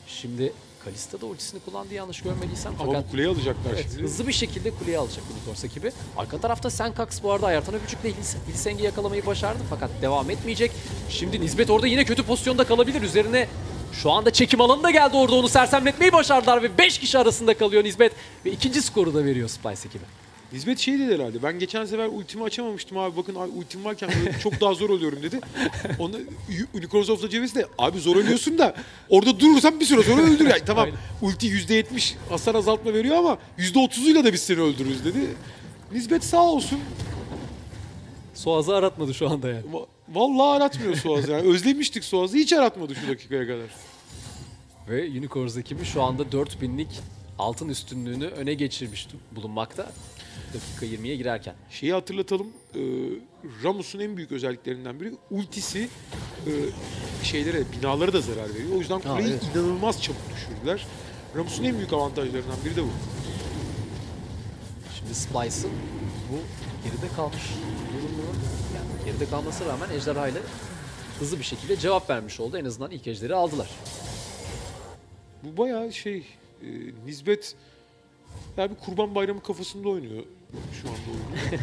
Şimdi Kalista da ultisini kullandı yanlış görmediysem Ama fakat bu kuleyi alacaklar Evet, şimdi. hızlı bir şekilde kuleyi alacak Unicorns ekibi. Arka tarafta Senkax bu arada Ayartan Öpücük'le Hils- Hilseng'i yakalamayı başardı fakat devam etmeyecek. Şimdi Nisbet orada yine kötü pozisyonda kalabilir. Üzerine şu anda çekim alanı da geldi orada onu sersemletmeyi başardılar ve 5 kişi arasında kalıyor Nisbet. Ve ikinci skoru da veriyor Spice ekibi. Hizmet şey dedi herhalde. Ben geçen sefer ultimi açamamıştım abi. Bakın ultim varken böyle çok daha zor oluyorum dedi. Onu Unicorns of the Ceviz de abi zor ölüyorsun da orada durursan bir süre sonra öldür yani. Tamam Aynen. ulti %70 hasar azaltma veriyor ama %30'uyla da biz seni öldürürüz dedi. Nisbet sağ olsun. Suaz'ı aratmadı şu anda yani. Va- Vallahi aratmıyor Suaz yani. Özlemiştik Suaz'ı hiç aratmadı şu dakikaya kadar. Ve Unicorns ekibi şu anda 4000'lik altın üstünlüğünü öne geçirmiş bulunmakta. Dakika 20'ye girerken. Şeyi hatırlatalım. e, Ramus'un en büyük özelliklerinden biri ultisi e, şeylere, binalara da zarar veriyor. O yüzden kuleyi evet. inanılmaz çabuk düşürdüler. Ramus'un en büyük avantajlarından biri de bu. Şimdi Splice'ın bu geride kalmış geride kalmasına rağmen Ejderha ile hızlı bir şekilde cevap vermiş oldu. En azından ilk ejderi aldılar. Bu bayağı şey, e, Nisbet yani bir kurban bayramı kafasında oynuyor şu anda oyunu.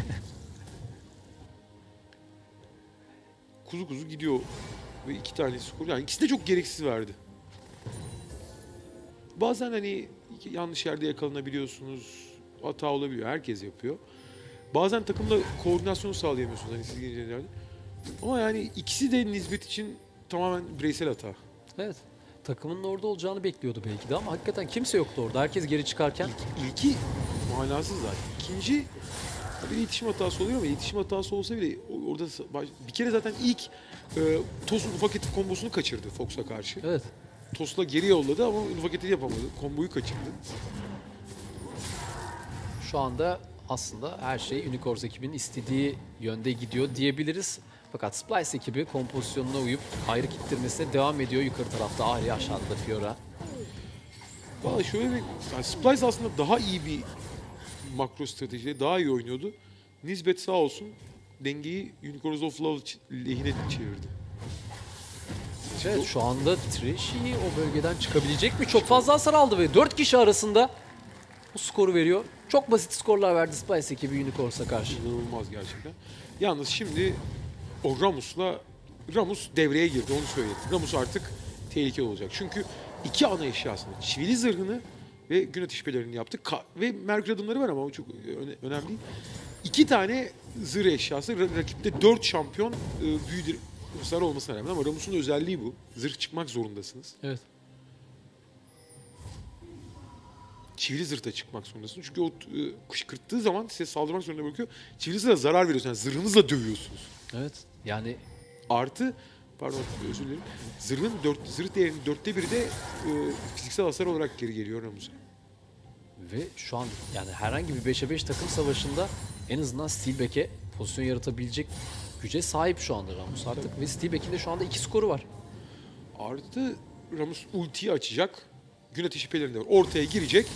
kuzu kuzu gidiyor ve iki tane skor. Yani ikisi de çok gereksiz verdi. Bazen hani yanlış yerde yakalanabiliyorsunuz. Hata olabiliyor. Herkes yapıyor. Bazen takımda koordinasyonu sağlayamıyorsunuz hani siz gelince Ama yani ikisi de Nisbet için tamamen bireysel hata. Evet. Takımının orada olacağını bekliyordu belki de ama hakikaten kimse yoktu orada. Herkes geri çıkarken İlk, ilki manasız zaten. İkinci bir iletişim hatası oluyor ama iletişim hatası olsa bile orada bir kere zaten ilk e, Tos'un ufak eti kombosunu kaçırdı Fox'a karşı. evet. Tos'la geri yolladı ama ufak eti yapamadı. Komboyu kaçırdı. Şu anda aslında her şey Unicorns ekibinin istediği yönde gidiyor diyebiliriz. Fakat Splice ekibi kompozisyonuna uyup ayrı kittirmesine devam ediyor. Yukarı tarafta Ahri aşağıda da Fiora. Valla şöyle bir... Yani Splice aslında daha iyi bir makro stratejiyle daha iyi oynuyordu. Nisbet sağ olsun dengeyi Unicorns of Love lehine çevirdi. Evet şu anda Trashy o bölgeden çıkabilecek mi? Çok fazla hasar aldı ve 4 kişi arasında bu skoru veriyor. Çok basit skorlar verdi Spice ekibi Unicorns'a karşı. İnanılmaz gerçekten. Yalnız şimdi o Ramus'la Ramus devreye girdi onu söyledim. Ramus artık tehlike olacak. Çünkü iki ana eşyasını, çivili zırhını ve gün ateş pelerini yaptı. Ka- ve Merkür adımları var ama o çok öne- önemli değil. İki tane zırh eşyası. Ra- rakipte dört şampiyon e, büyü hasar olmasına rağmen ama Ramus'un özelliği bu. Zırh çıkmak zorundasınız. Evet. Çivili zırhta çıkmak zorundasınız. Çünkü o e, kışkırttığı zaman size saldırmak zorunda bırakıyor. Çivili zırha zarar veriyorsunuz. Yani zırhınızla dövüyorsunuz. Evet. Yani Artı pardon özür dilerim. Zırhın dört, zırh değerinin dörtte biri de e, fiziksel hasar olarak geri geliyor Ramus'a. ve şu an yani herhangi bir 5'e 5 takım savaşında en azından Steelback'e pozisyon yaratabilecek güce sahip şu anda Ramus artık. Ve Steelback'in de şu anda 2 skoru var. Artı Ramus ultiyi açacak. Gün ateşi pelerini de var. Ortaya girecek.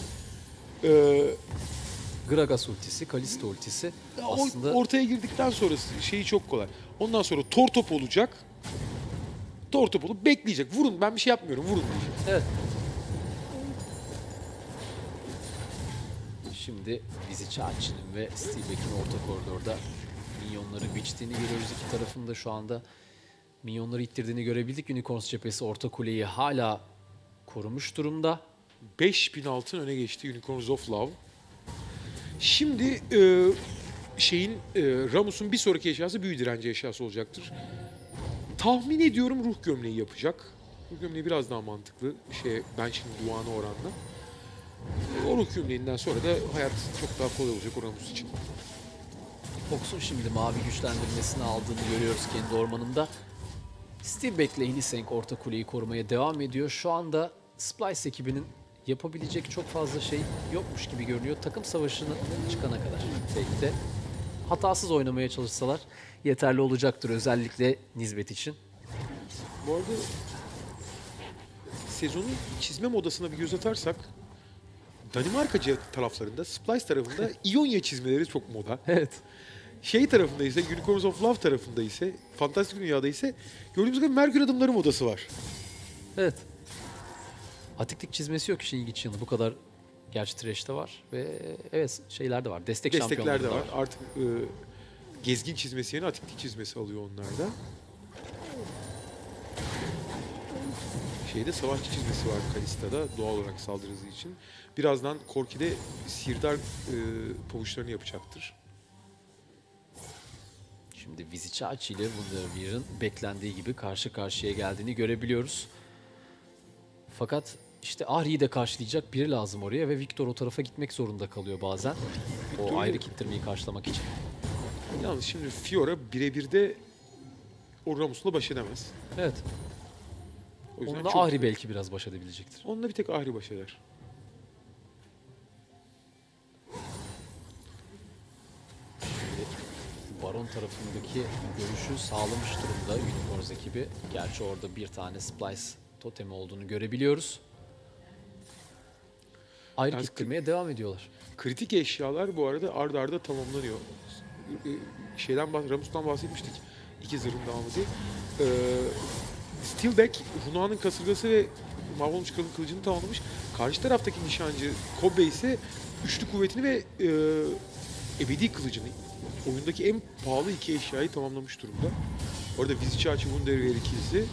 Ee, Gragas ultisi, Kalista ultisi o- aslında ortaya girdikten sonrası şeyi çok kolay. Ondan sonra tor top olacak. tortop olup bekleyecek. Vurun ben bir şey yapmıyorum vurun diyecek. Evet. Şimdi bizi Çağçı'nın ve Steelback'in orta koridorda minyonları biçtiğini görüyoruz. İki tarafında şu anda minyonları ittirdiğini görebildik. Unicorns cephesi orta kuleyi hala korumuş durumda. 5000 altın öne geçti Unicorns of Love. Şimdi e, şeyin e, Ramus'un bir sonraki eşyası büyü direnci eşyası olacaktır. Tahmin ediyorum ruh gömleği yapacak. Ruh gömleği biraz daha mantıklı şey ben şimdi duanı oranla. E, o ruh gömleğinden sonra da hayat çok daha kolay olacak Ramus için. Fox'un şimdi mavi güçlendirmesini aldığını görüyoruz kendi ormanında. Steelback ile Hilisenk orta kuleyi korumaya devam ediyor. Şu anda Splice ekibinin yapabilecek çok fazla şey yokmuş gibi görünüyor. Takım savaşına çıkana kadar belki de hatasız oynamaya çalışsalar yeterli olacaktır özellikle Nizbet için. Bu arada sezonun çizme modasına bir göz atarsak Danimarkacı taraflarında, Splice tarafında İonya çizmeleri çok moda. Evet. Şey tarafında ise Unicorns of Love tarafında ise fantastik dünyada ise gördüğümüz gibi Merkür adımları modası var. Evet. Atiklik çizmesi yok işin ilginç yanı. Bu kadar gerçi Thrash'te var ve evet şeyler de var. Destek Destekler de da var. Artık e, gezgin çizmesi yerine atiklik çizmesi alıyor onlar da. Şeyde savaşçı çizmesi var Kalista'da doğal olarak saldırı hızı için. Birazdan Korki'de sihirdar e, pavuçlarını yapacaktır. Şimdi Vizicaci ile Wunderweir'ın beklendiği gibi karşı karşıya geldiğini görebiliyoruz. Fakat işte Ahri'yi de karşılayacak biri lazım oraya ve Victor o tarafa gitmek zorunda kalıyor bazen. O ayrı kittirmeyi karşılamak için. Yalnız şimdi Fiora birebir de o Ramus'la baş edemez. Evet. O yüzden Onunla çok- Ahri belki biraz baş edebilecektir. Onunla bir tek Ahri baş eder. Baron tarafındaki görüşü sağlamış durumda Unicorns ekibi. Gerçi orada bir tane Splice totemi olduğunu görebiliyoruz. Ayrı Yalnız kittirmeye devam ediyorlar. Kritik eşyalar bu arada arda arda tamamlanıyor. Ee, Şeyden bah- Ramus'tan bahsetmiştik. İki zırhın devamı diye. Ee, Steelback, Runa'nın kasırgası ve Mahvolmuş Kral'ın kılıcını tamamlamış. Karşı taraftaki nişancı Kobe ise üçlü kuvvetini ve e, ebedi kılıcını oyundaki en pahalı iki eşyayı tamamlamış durumda. Orada Vizcachi Wunderwehr ikilisi.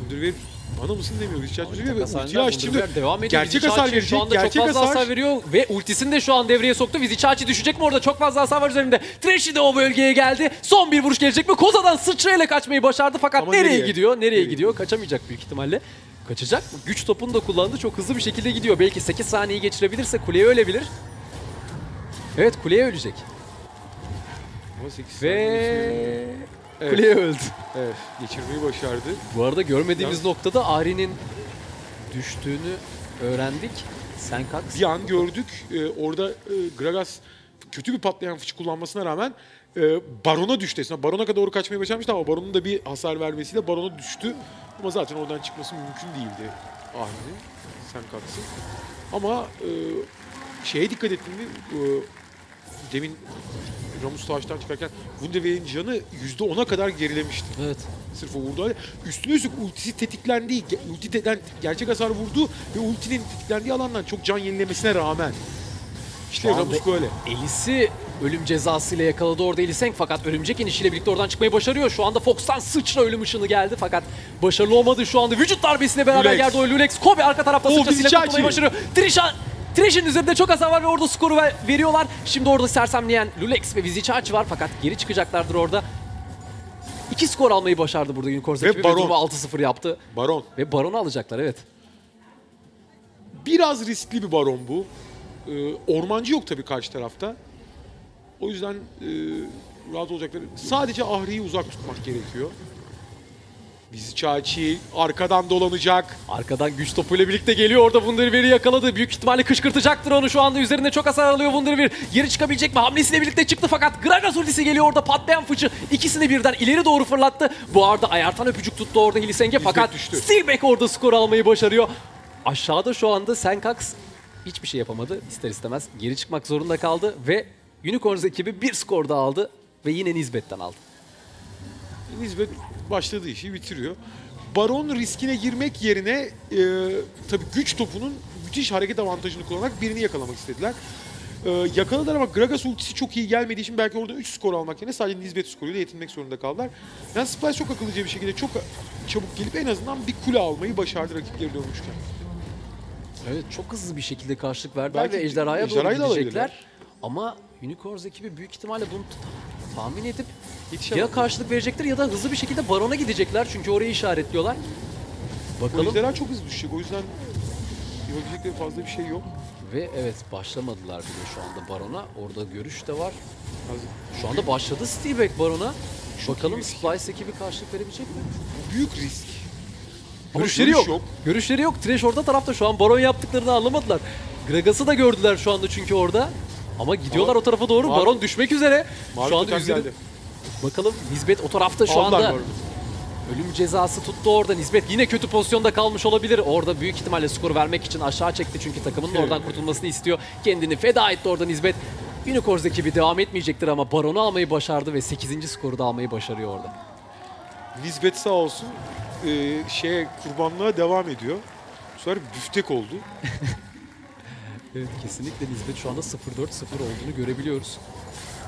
Wunderwehr bana mısın demiyor. Vizcachi diyor ve ultiyi açtı. Wunderwehr devam ediyor. Gerçek Vizicaci hasar verecek. Şu anda gerçek çok fazla hasar, hasar veriyor ve ultisini de şu an devreye soktu. Vizicaci düşecek mi orada? Çok fazla hasar var üzerinde. Trashy de o bölgeye geldi. Son bir vuruş gelecek mi? Koza'dan sıçrayla kaçmayı başardı fakat Ama nereye, nereye? gidiyor? Nereye Nereye? gidiyor? Kaçamayacak büyük ihtimalle. Kaçacak mı? Güç topunu da kullandı. Çok hızlı bir şekilde gidiyor. Belki 8 saniyeyi geçirebilirse kuleye ölebilir. Evet kuleye ölecek. Ama sekiz saniyesini- Ve Evet. kuleye öldü. Evet, geçirmeyi başardı. Bu arada görmediğimiz Ya- noktada Ari'nin düştüğünü öğrendik. Senkax Bir an gördük. Ee, orada e, Gragas kötü bir patlayan fıçı kullanmasına rağmen e, Baron'a düştü. Aslında Baron'a kadar doğru kaçmaya başarmıştı ama Baron'un da bir hasar vermesiyle Baron'a düştü. Ama zaten oradan çıkması mümkün değildi Ahri'nin. Senkax'ın. Ama e, şeye dikkat ettin mi? E, demin Ramus Savaş'tan çıkarken Wunderwehr'in canı %10'a kadar gerilemişti. Evet. Sırf o vurdu. Üstüne üstlük ultisi tetiklendi. Ge- Ulti teden gerçek hasar vurdu ve ultinin tetiklendiği alandan çok can yenilemesine rağmen. İşte Şu anda Ramus böyle. Elis'i ölüm cezasıyla yakaladı orada Elisenk fakat örümcek inişiyle birlikte oradan çıkmayı başarıyor. Şu anda Fox'tan sıçra ölüm ışını geldi fakat başarılı olmadı şu anda. Vücut darbesiyle beraber Lulex. geldi o Lulex. Kobe arka tarafta Oo, sıçrasıyla Vizicaci. kurtulmayı başarıyor. Trishan Trish'in üzerinde çok hasar var ve orada skoru ver- veriyorlar. Şimdi orada sersemleyen Lulex ve Vizicaci var fakat geri çıkacaklardır orada. İki skor almayı başardı burada Unicorns Ve ekibi ve Baron. durumu 6-0 yaptı. Baron. Ve Baron'u alacaklar evet. Biraz riskli bir baron bu. Ee, ormancı yok tabii karşı tarafta. O yüzden e, rahat olacakları. Sadece Ahri'yi uzak tutmak gerekiyor. Vizcachi arkadan dolanacak. Arkadan güç topuyla birlikte geliyor orada Wunderwehr'i yakaladı. Büyük ihtimalle kışkırtacaktır onu şu anda. Üzerinde çok hasar alıyor Wunderwehr. Geri çıkabilecek mi? Hamlesiyle birlikte çıktı fakat Gragas ultisi geliyor orada patlayan fıçı. İkisini birden ileri doğru fırlattı. Bu arada ayartan öpücük tuttu orada Hiliseng'e fakat düştü. Steelback orada skor almayı başarıyor. Aşağıda şu anda Senkax hiçbir şey yapamadı. İster istemez geri çıkmak zorunda kaldı ve Unicorns ekibi bir skor daha aldı ve yine Nizbet'ten aldı. Nisbet başladığı işi bitiriyor. Baron riskine girmek yerine e, tabii güç topunun müthiş hareket avantajını kullanarak birini yakalamak istediler. E, yakaladılar ama Gragas ultisi çok iyi gelmediği için belki orada 3 skor almak yerine sadece Nisbet skoruyla yetinmek zorunda kaldılar. Yani Splice çok akıllıca bir şekilde çok çabuk gelip en azından bir kule almayı başardı rakipleri dönmüşken. Evet çok hızlı bir şekilde karşılık verdiler Belki ve ejderhaya doğru gidecekler. Ama Unicorns ekibi büyük ihtimalle bunu tahmin edip ya karşılık verecekler ya da hızlı bir şekilde Baron'a gidecekler. Çünkü orayı işaretliyorlar. Bakalım. ejderha çok hızlı düşecek. O yüzden yapabilecekleri fazla bir şey yok. Ve evet başlamadılar bile şu anda Baron'a. Orada görüş de var. Şu anda başladı Steelback Barona. Bakalım iyi bir- Splice ekibi karşılık verebilecek mi? Büyük risk. Görüşleri görüş yok. Görüşleri yok. Trash orta tarafta şu an Baron yaptıklarını anlamadılar. Gragas'ı da gördüler şu anda çünkü orada. Ama gidiyorlar Ama o tarafa doğru. Mavi- Baron düşmek üzere. Mavi şu anda üzeri... Bakalım Nisbet o tarafta şu Aldılar anda. Baron'u. Ölüm cezası tuttu orada. Nisbet yine kötü pozisyonda kalmış olabilir. Orada büyük ihtimalle skor vermek için aşağı çekti çünkü takımının Evet. oradan kurtulmasını istiyor. Kendini feda etti orada Nisbet. Unicorns ekibi devam etmeyecektir ama Baron'u almayı başardı ve 8. skoru da almayı başarıyor orada. Nisbet sağ olsun e, şeye kurbanlığa devam ediyor. Bu sefer büftek oldu. Evet kesinlikle Nisbet şu anda 0-4-0 olduğunu görebiliyoruz.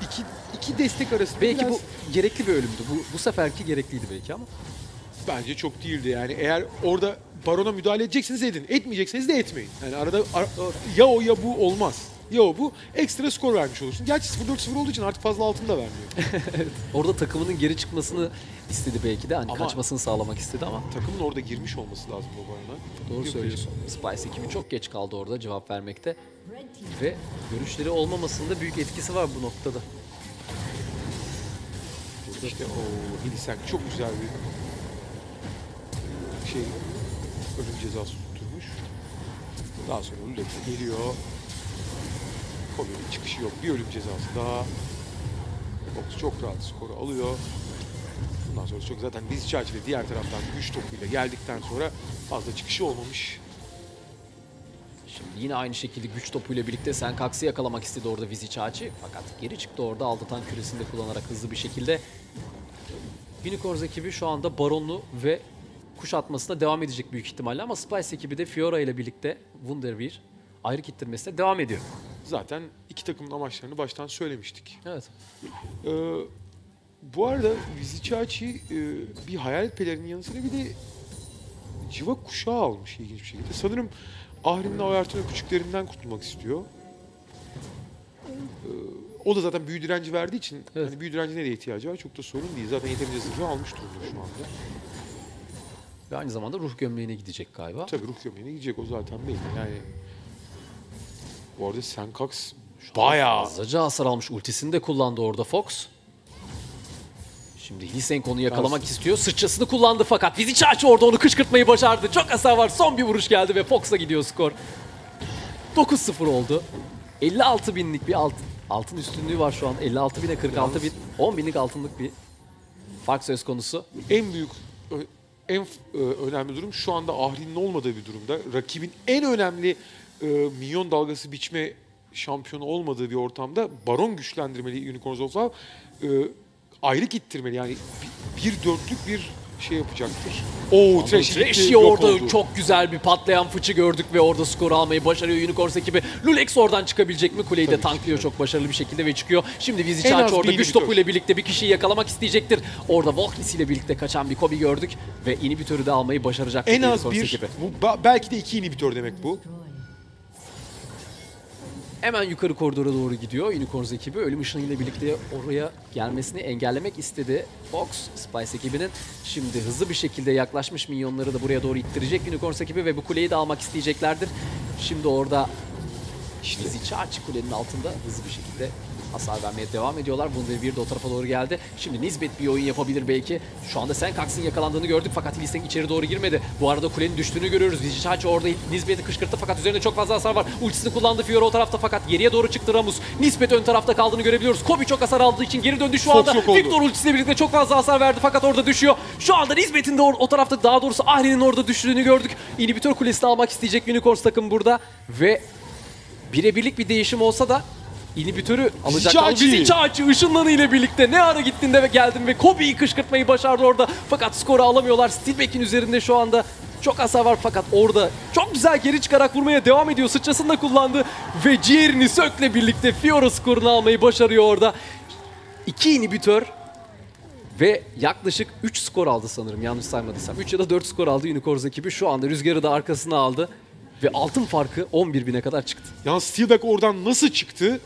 İki, iki destek arasında Belki biraz bu gerekli bir ölümdü. Bu, bu seferki gerekliydi belki ama. bence çok değildi yani. Eğer orada barona müdahale edecekseniz edin. Etmeyecekseniz de etmeyin. Yani arada ar- ya o ya bu olmaz. Ya o bu ekstra skor vermiş olursun. Gerçi 0-4-0 olduğu için artık fazla altın da vermiyor. Orada takımının geri çıkmasını istedi belki de. Hani Ama- kaçmasını sağlamak istedi ama. Takımın orada girmiş olması lazım o barona. Doğru Yok, söylüyorsun. Spice ekibi çok geç kaldı orada cevap vermekte. Ve görüşleri olmamasında büyük etkisi var bu noktada. İşte o Hilisen çok güzel bir şey ölüm cezası tutturmuş. Daha sonra Lulek'e geliyor. Kobe'nin çıkışı yok. Bir ölüm cezası daha. Fox çok rahat skoru alıyor. Bundan sonra çok zaten diz çerçeve diğer taraftan güç topuyla geldikten sonra fazla çıkışı olmamış. Şimdi yine aynı şekilde güç topuyla birlikte Senkax'ı yakalamak istedi orada Vizi Çağçı. Fakat geri çıktı orada aldatan küresini kullanarak hızlı bir şekilde. Unicorns ekibi şu anda Baronlu ve kuş atmasına devam edecek büyük ihtimalle ama Spice ekibi de Fiora ile birlikte Wunderweir ayrı kittirmesine devam ediyor. Zaten iki takımın amaçlarını baştan söylemiştik. Evet. Ee, bu arada Vizicaci e, bir hayalet pelerinin yanı sıra bir de civa kuşağı almış ilginç bir şekilde. Sanırım Ahri'nin Ayartına küçüklerinden kurtulmak istiyor. Ee, o da zaten büyü direnci verdiği için Evet. hani büyü direnci nereye ihtiyacı var çok da sorun değil. Zaten yeterince zırhı almış durumda şu anda. Ve aynı zamanda ruh gömleğine gidecek galiba. Tabii ruh gömleğine gidecek o zaten belli. Yani bu arada Senkax bayağı Fazlaca hasar almış. Ultisini de kullandı orada Fox. Şimdi Hliseng onu yakalamak istiyor. Sıçrasını kullandı fakat Vizi Çağçı orada onu kışkırtmayı başardı. Çok hasar var. Son bir vuruş geldi ve Fox'a gidiyor skor. 9-0 oldu. 56 binlik bir altın, altın üstünlüğü var şu an. 56 bine 46 bin. 10 binlik altınlık bir fark söz konusu. en büyük en önemli durum şu anda Ahri'nin olmadığı bir durumda. Rakibin en önemli e, milyon dalgası biçme şampiyonu olmadığı bir ortamda baron güçlendirmeli Unicorns of Love. E, ayrı gittirmeli yani bir, bir dörtlük bir şey yapacaktır. Oo Trash Trashy orada çok güzel bir patlayan fıçı gördük ve orada skoru almayı başarıyor Unicorns ekibi. Lulex oradan çıkabilecek mi? Kuleyi de Tabii ki tanklıyor çıkacak. çok başarılı bir şekilde ve çıkıyor. Şimdi Vizi En az Çağçı orada güç topuyla birlikte bir kişiyi yakalamak isteyecektir. Orada Volknis ile birlikte kaçan bir Kobe gördük ve inhibitörü de almayı başaracak. en az Unicorns bir, ekibi. bu, belki de iki inhibitör demek bu. Hemen yukarı koridora doğru gidiyor Unicorns ekibi. Ölüm ışınıyla birlikte oraya gelmesini engellemek istedi. Fox, Spice ekibinin şimdi hızlı bir şekilde yaklaşmış minyonları da buraya doğru ittirecek Unicorns ekibi ve bu kuleyi de almak isteyeceklerdir. Şimdi orada işte Zicharchi kulenin altında hızlı bir şekilde hasar vermeye devam ediyorlar. Bunda bir de o tarafa doğru geldi. Şimdi Nisbet bir oyun yapabilir belki. Şu anda Senkax'ın yakalandığını gördük fakat Hliseng içeri doğru girmedi. Bu arada kulenin düştüğünü görüyoruz. Zicharchi orada Nisbet'i kışkırttı fakat üzerinde çok fazla hasar var. Ultisini kullandı Fiora o tarafta fakat geriye doğru çıktı Ramus. Nisbet ön tarafta kaldığını görebiliyoruz. Kobe çok hasar aldığı için geri döndü şu anda. Victor ultisiyle birlikte çok fazla hasar verdi fakat orada düşüyor. Şu anda Nisbet'in de o tarafta daha doğrusu Ahri'nin orada düştüğünü gördük. İnhibitör kulesini almak isteyecek Unicorns takım burada ve birebirlik bir değişim olsa da inhibitörü alacaklar. Vizicaci. Vizicaci ışınlanı ile birlikte ne ara gittiğinde ve geldin ve Kobe'yi kışkırtmayı başardı orada. Fakat skoru alamıyorlar. Steelback'in üzerinde şu anda çok hasar var fakat orada çok güzel geri çıkarak vurmaya devam ediyor. Sıçrasını da kullandı ve ciğerini Sök'le birlikte Fiora skorunu almayı başarıyor orada. İki inhibitör ve yaklaşık 3 skor aldı sanırım yanlış saymadıysam. 3 ya da 4 skor aldı Unicorns ekibi. Şu anda rüzgarı da arkasına aldı. Ve altın farkı 11 bine kadar çıktı. Yalnız Steelback oradan nasıl çıktı?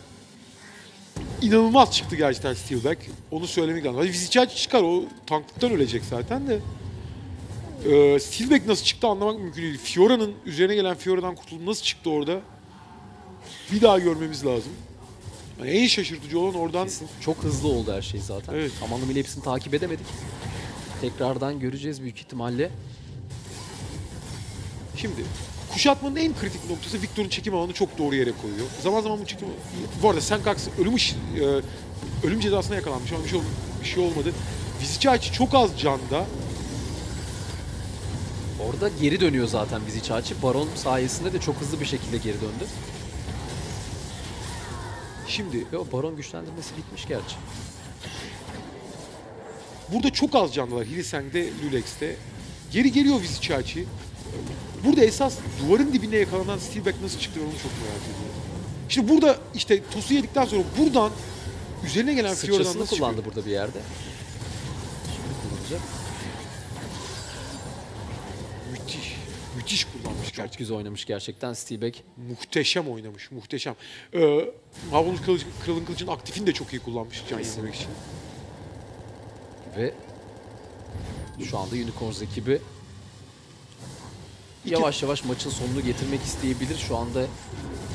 İnanılmaz çıktı gerçekten Steelback. Onu söylemek lazım. Hadi Vizicaci çıkar o tanklıktan ölecek zaten de. Ee, Steelback nasıl çıktı anlamak mümkün değil. Fiora'nın üzerine gelen Fiora'dan kurtulup nasıl çıktı orada? Bir daha görmemiz lazım. Yani en şaşırtıcı olan oradan Kesin. Çok hızlı oldu her şey zaten. Evet. Tam anlamıyla hepsini takip edemedik. Tekrardan göreceğiz büyük ihtimalle. Şimdi kuşatmanın en kritik noktası Victor'un çekim alanını çok doğru yere koyuyor. Zaman zaman bu çekim Bu arada Senkax ölüm, iş- e, ölüm cezasına yakalanmış ama bir şey, ol- bir şey olmadı. Vizicaci çok az canda. Orada geri dönüyor zaten Çağçı. Baron sayesinde de çok hızlı bir şekilde geri döndü. Şimdi Ve o Baron güçlendirmesi bitmiş gerçi. burada çok az canlılar Hilisen'de, Lulex'te. Geri geliyor Vizicaci. Burada esas duvarın dibine yakalanan Steelback nasıl çıktı ben onu çok merak ediyorum. Şimdi burada işte Tosu yedikten sonra buradan üzerine gelen Fiora'dan nasıl kullandı çıkıyor? burada bir yerde. Şimdi kullanacak. Müthiş. Müthiş kullanmış gerçekten. Çok güzel oynamış gerçekten Steelback. Muhteşem oynamış, muhteşem. Ee, Havlun Kılıç, Kralın Kılıç'ın aktifini de çok iyi kullanmış can için. Ve şu anda Unicorns ekibi yavaş yavaş maçın sonunu getirmek isteyebilir. Şu anda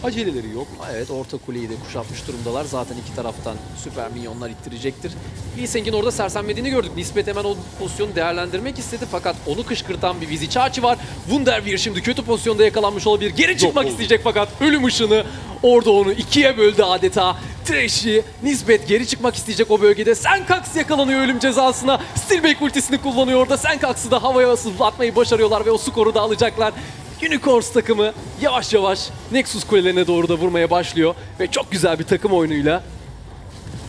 Aceleleri yok. evet orta kuleyi de kuşatmış durumdalar. Zaten iki taraftan süper minyonlar ittirecektir. Lee Seng'in orada sersemlediğini gördük. Nispet hemen o pozisyonu değerlendirmek istedi fakat onu kışkırtan bir Vizicaci var. Wunderwehr şimdi kötü pozisyonda yakalanmış olabilir. Geri çıkmak oldu. isteyecek fakat ölüm ışını orada onu ikiye böldü adeta. Trashy, Nisbet geri çıkmak isteyecek o bölgede. Senkax yakalanıyor ölüm cezasına. Steelback ultisini kullanıyor orada. Senkax'ı da havaya zıplatmayı başarıyorlar ve o skoru da alacaklar. Unicorns takımı yavaş yavaş Nexus kulelerine doğru da vurmaya başlıyor. Ve çok güzel bir takım oyunuyla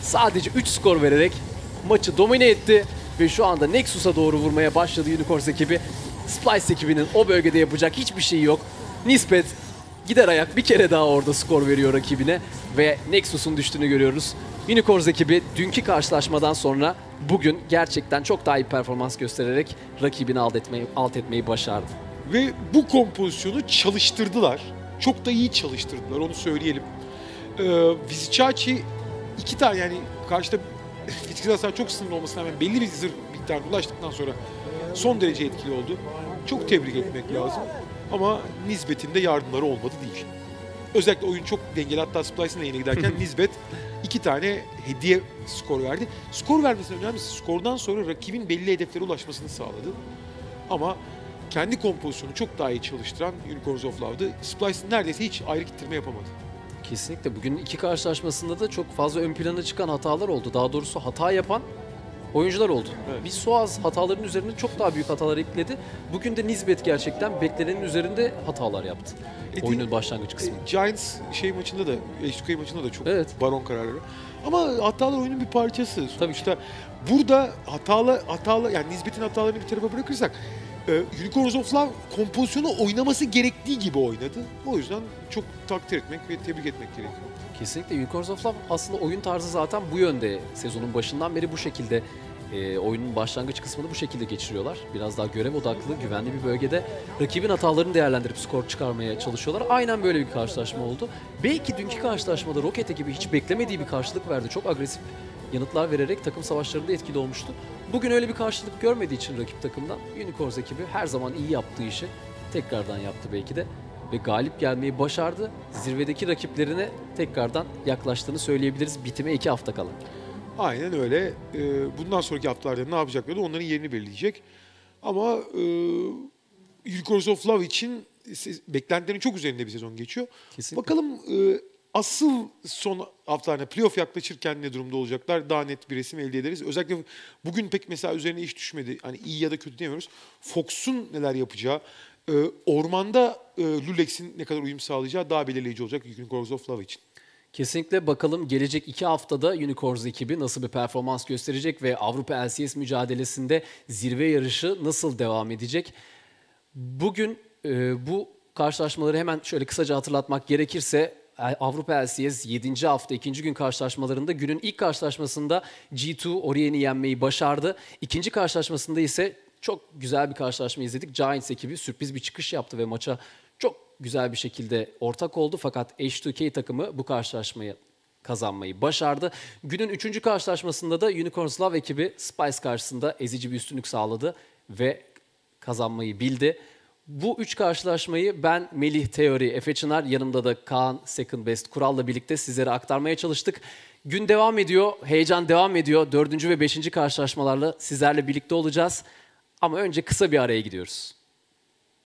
sadece 3 skor vererek maçı domine etti. Ve şu anda Nexus'a doğru vurmaya başladı Unicorns ekibi. Splice ekibinin o bölgede yapacak hiçbir şeyi yok. Nispet gider ayak bir kere daha orada skor veriyor rakibine. Ve Nexus'un düştüğünü görüyoruz. Unicorns ekibi dünkü karşılaşmadan sonra bugün gerçekten çok daha iyi performans göstererek rakibini alt etmeyi, alt etmeyi başardı. Ve bu kompozisyonu çalıştırdılar. Çok da iyi çalıştırdılar onu söyleyelim. Ee, Vizicaci iki tane yani karşıda fiziksel hasar çok sınırlı olmasına rağmen belli bir zırh miktarına ulaştıktan sonra son derece etkili oldu. Çok tebrik etmek lazım. Ama Nisbet'in de yardımları olmadı değil. Özellikle oyun çok dengeli. Hatta Splice'ın yine giderken Nisbet iki tane hediye skor verdi. Skor vermesinin önemlisi skordan sonra rakibin belli hedeflere ulaşmasını sağladı. Ama kendi kompozisyonu çok daha iyi çalıştıran Unicorns of Love'dı. Splice neredeyse hiç ayrı gittirme yapamadı. Kesinlikle. Bugün iki karşılaşmasında da çok fazla ön plana çıkan hatalar oldu. Daha doğrusu hata yapan oyuncular oldu. Evet. Bir Suaz hataların üzerine çok daha büyük hatalar ekledi. Bugün de Nisbet gerçekten beklenenin üzerinde hatalar yaptı. E, Oyunun başlangıç kısmı. E, Giants şey maçında da, HQK maçında da çok Evet. baron kararları. Ama hatalar oyunun bir parçası. Tabii Sonuçta burada hatalı hatalı yani Nisbet'in hatalarını bir tarafa bırakırsak e, of Love kompozisyonu oynaması gerektiği gibi oynadı. O yüzden çok takdir etmek ve tebrik etmek gerekiyor. Kesinlikle Love aslında oyun tarzı zaten bu yönde. Sezonun başından beri bu şekilde e, oyunun başlangıç kısmını bu şekilde geçiriyorlar. Biraz daha görev odaklı, güvenli bir bölgede rakibin hatalarını değerlendirip skor çıkarmaya çalışıyorlar. Aynen böyle bir karşılaşma oldu. Belki dünkü karşılaşmada Rocket ekibi hiç beklemediği bir karşılık verdi. Çok agresif yanıtlar vererek takım savaşlarında etkili olmuştu. Bugün öyle bir karşılık görmediği için rakip takımdan Unicorns ekibi her zaman iyi yaptığı işi tekrardan yaptı belki de ve galip gelmeyi başardı. Zirvedeki rakiplerine tekrardan yaklaştığını söyleyebiliriz bitime iki hafta kala. Aynen öyle. E, bundan sonraki haftalarda ne yapacakları onların yerini belirleyecek. Ama e, Unicorns of Love için beklentilerin çok üzerinde bir sezon geçiyor. Kesinlikle. Bakalım e, asıl son haftalarına playoff yaklaşırken ne durumda olacaklar daha net bir resim elde ederiz. Özellikle bugün pek mesela üzerine iş düşmedi. Hani iyi ya da kötü demiyoruz. Fox'un neler yapacağı, e, ormanda e, Lulex'in ne kadar uyum sağlayacağı daha belirleyici olacak Unicorns of Love için. Kesinlikle bakalım gelecek iki haftada Unicorns ekibi nasıl bir performans gösterecek ve Avrupa LCS mücadelesinde zirve yarışı nasıl devam edecek? Bugün e, bu karşılaşmaları hemen şöyle kısaca hatırlatmak gerekirse Avrupa LCS 7. hafta 2. gün karşılaşmalarında günün ilk karşılaşmasında G2 Orien'i yenmeyi başardı. İkinci karşılaşmasında ise çok güzel bir karşılaşma izledik. Giants ekibi sürpriz bir çıkış yaptı ve maça çok güzel bir şekilde ortak oldu. Fakat H2K takımı bu karşılaşmayı kazanmayı başardı. Günün üçüncü karşılaşmasında da Unicorns Love ekibi Spice karşısında ezici bir üstünlük sağladı ve kazanmayı bildi. Bu üç karşılaşmayı ben Melih Teori, Efe Çınar, yanımda da Kaan Second Best Kural'la birlikte sizlere aktarmaya çalıştık. Gün devam ediyor, heyecan devam ediyor. Dördüncü ve beşinci karşılaşmalarla sizlerle birlikte olacağız. Ama önce kısa bir araya gidiyoruz.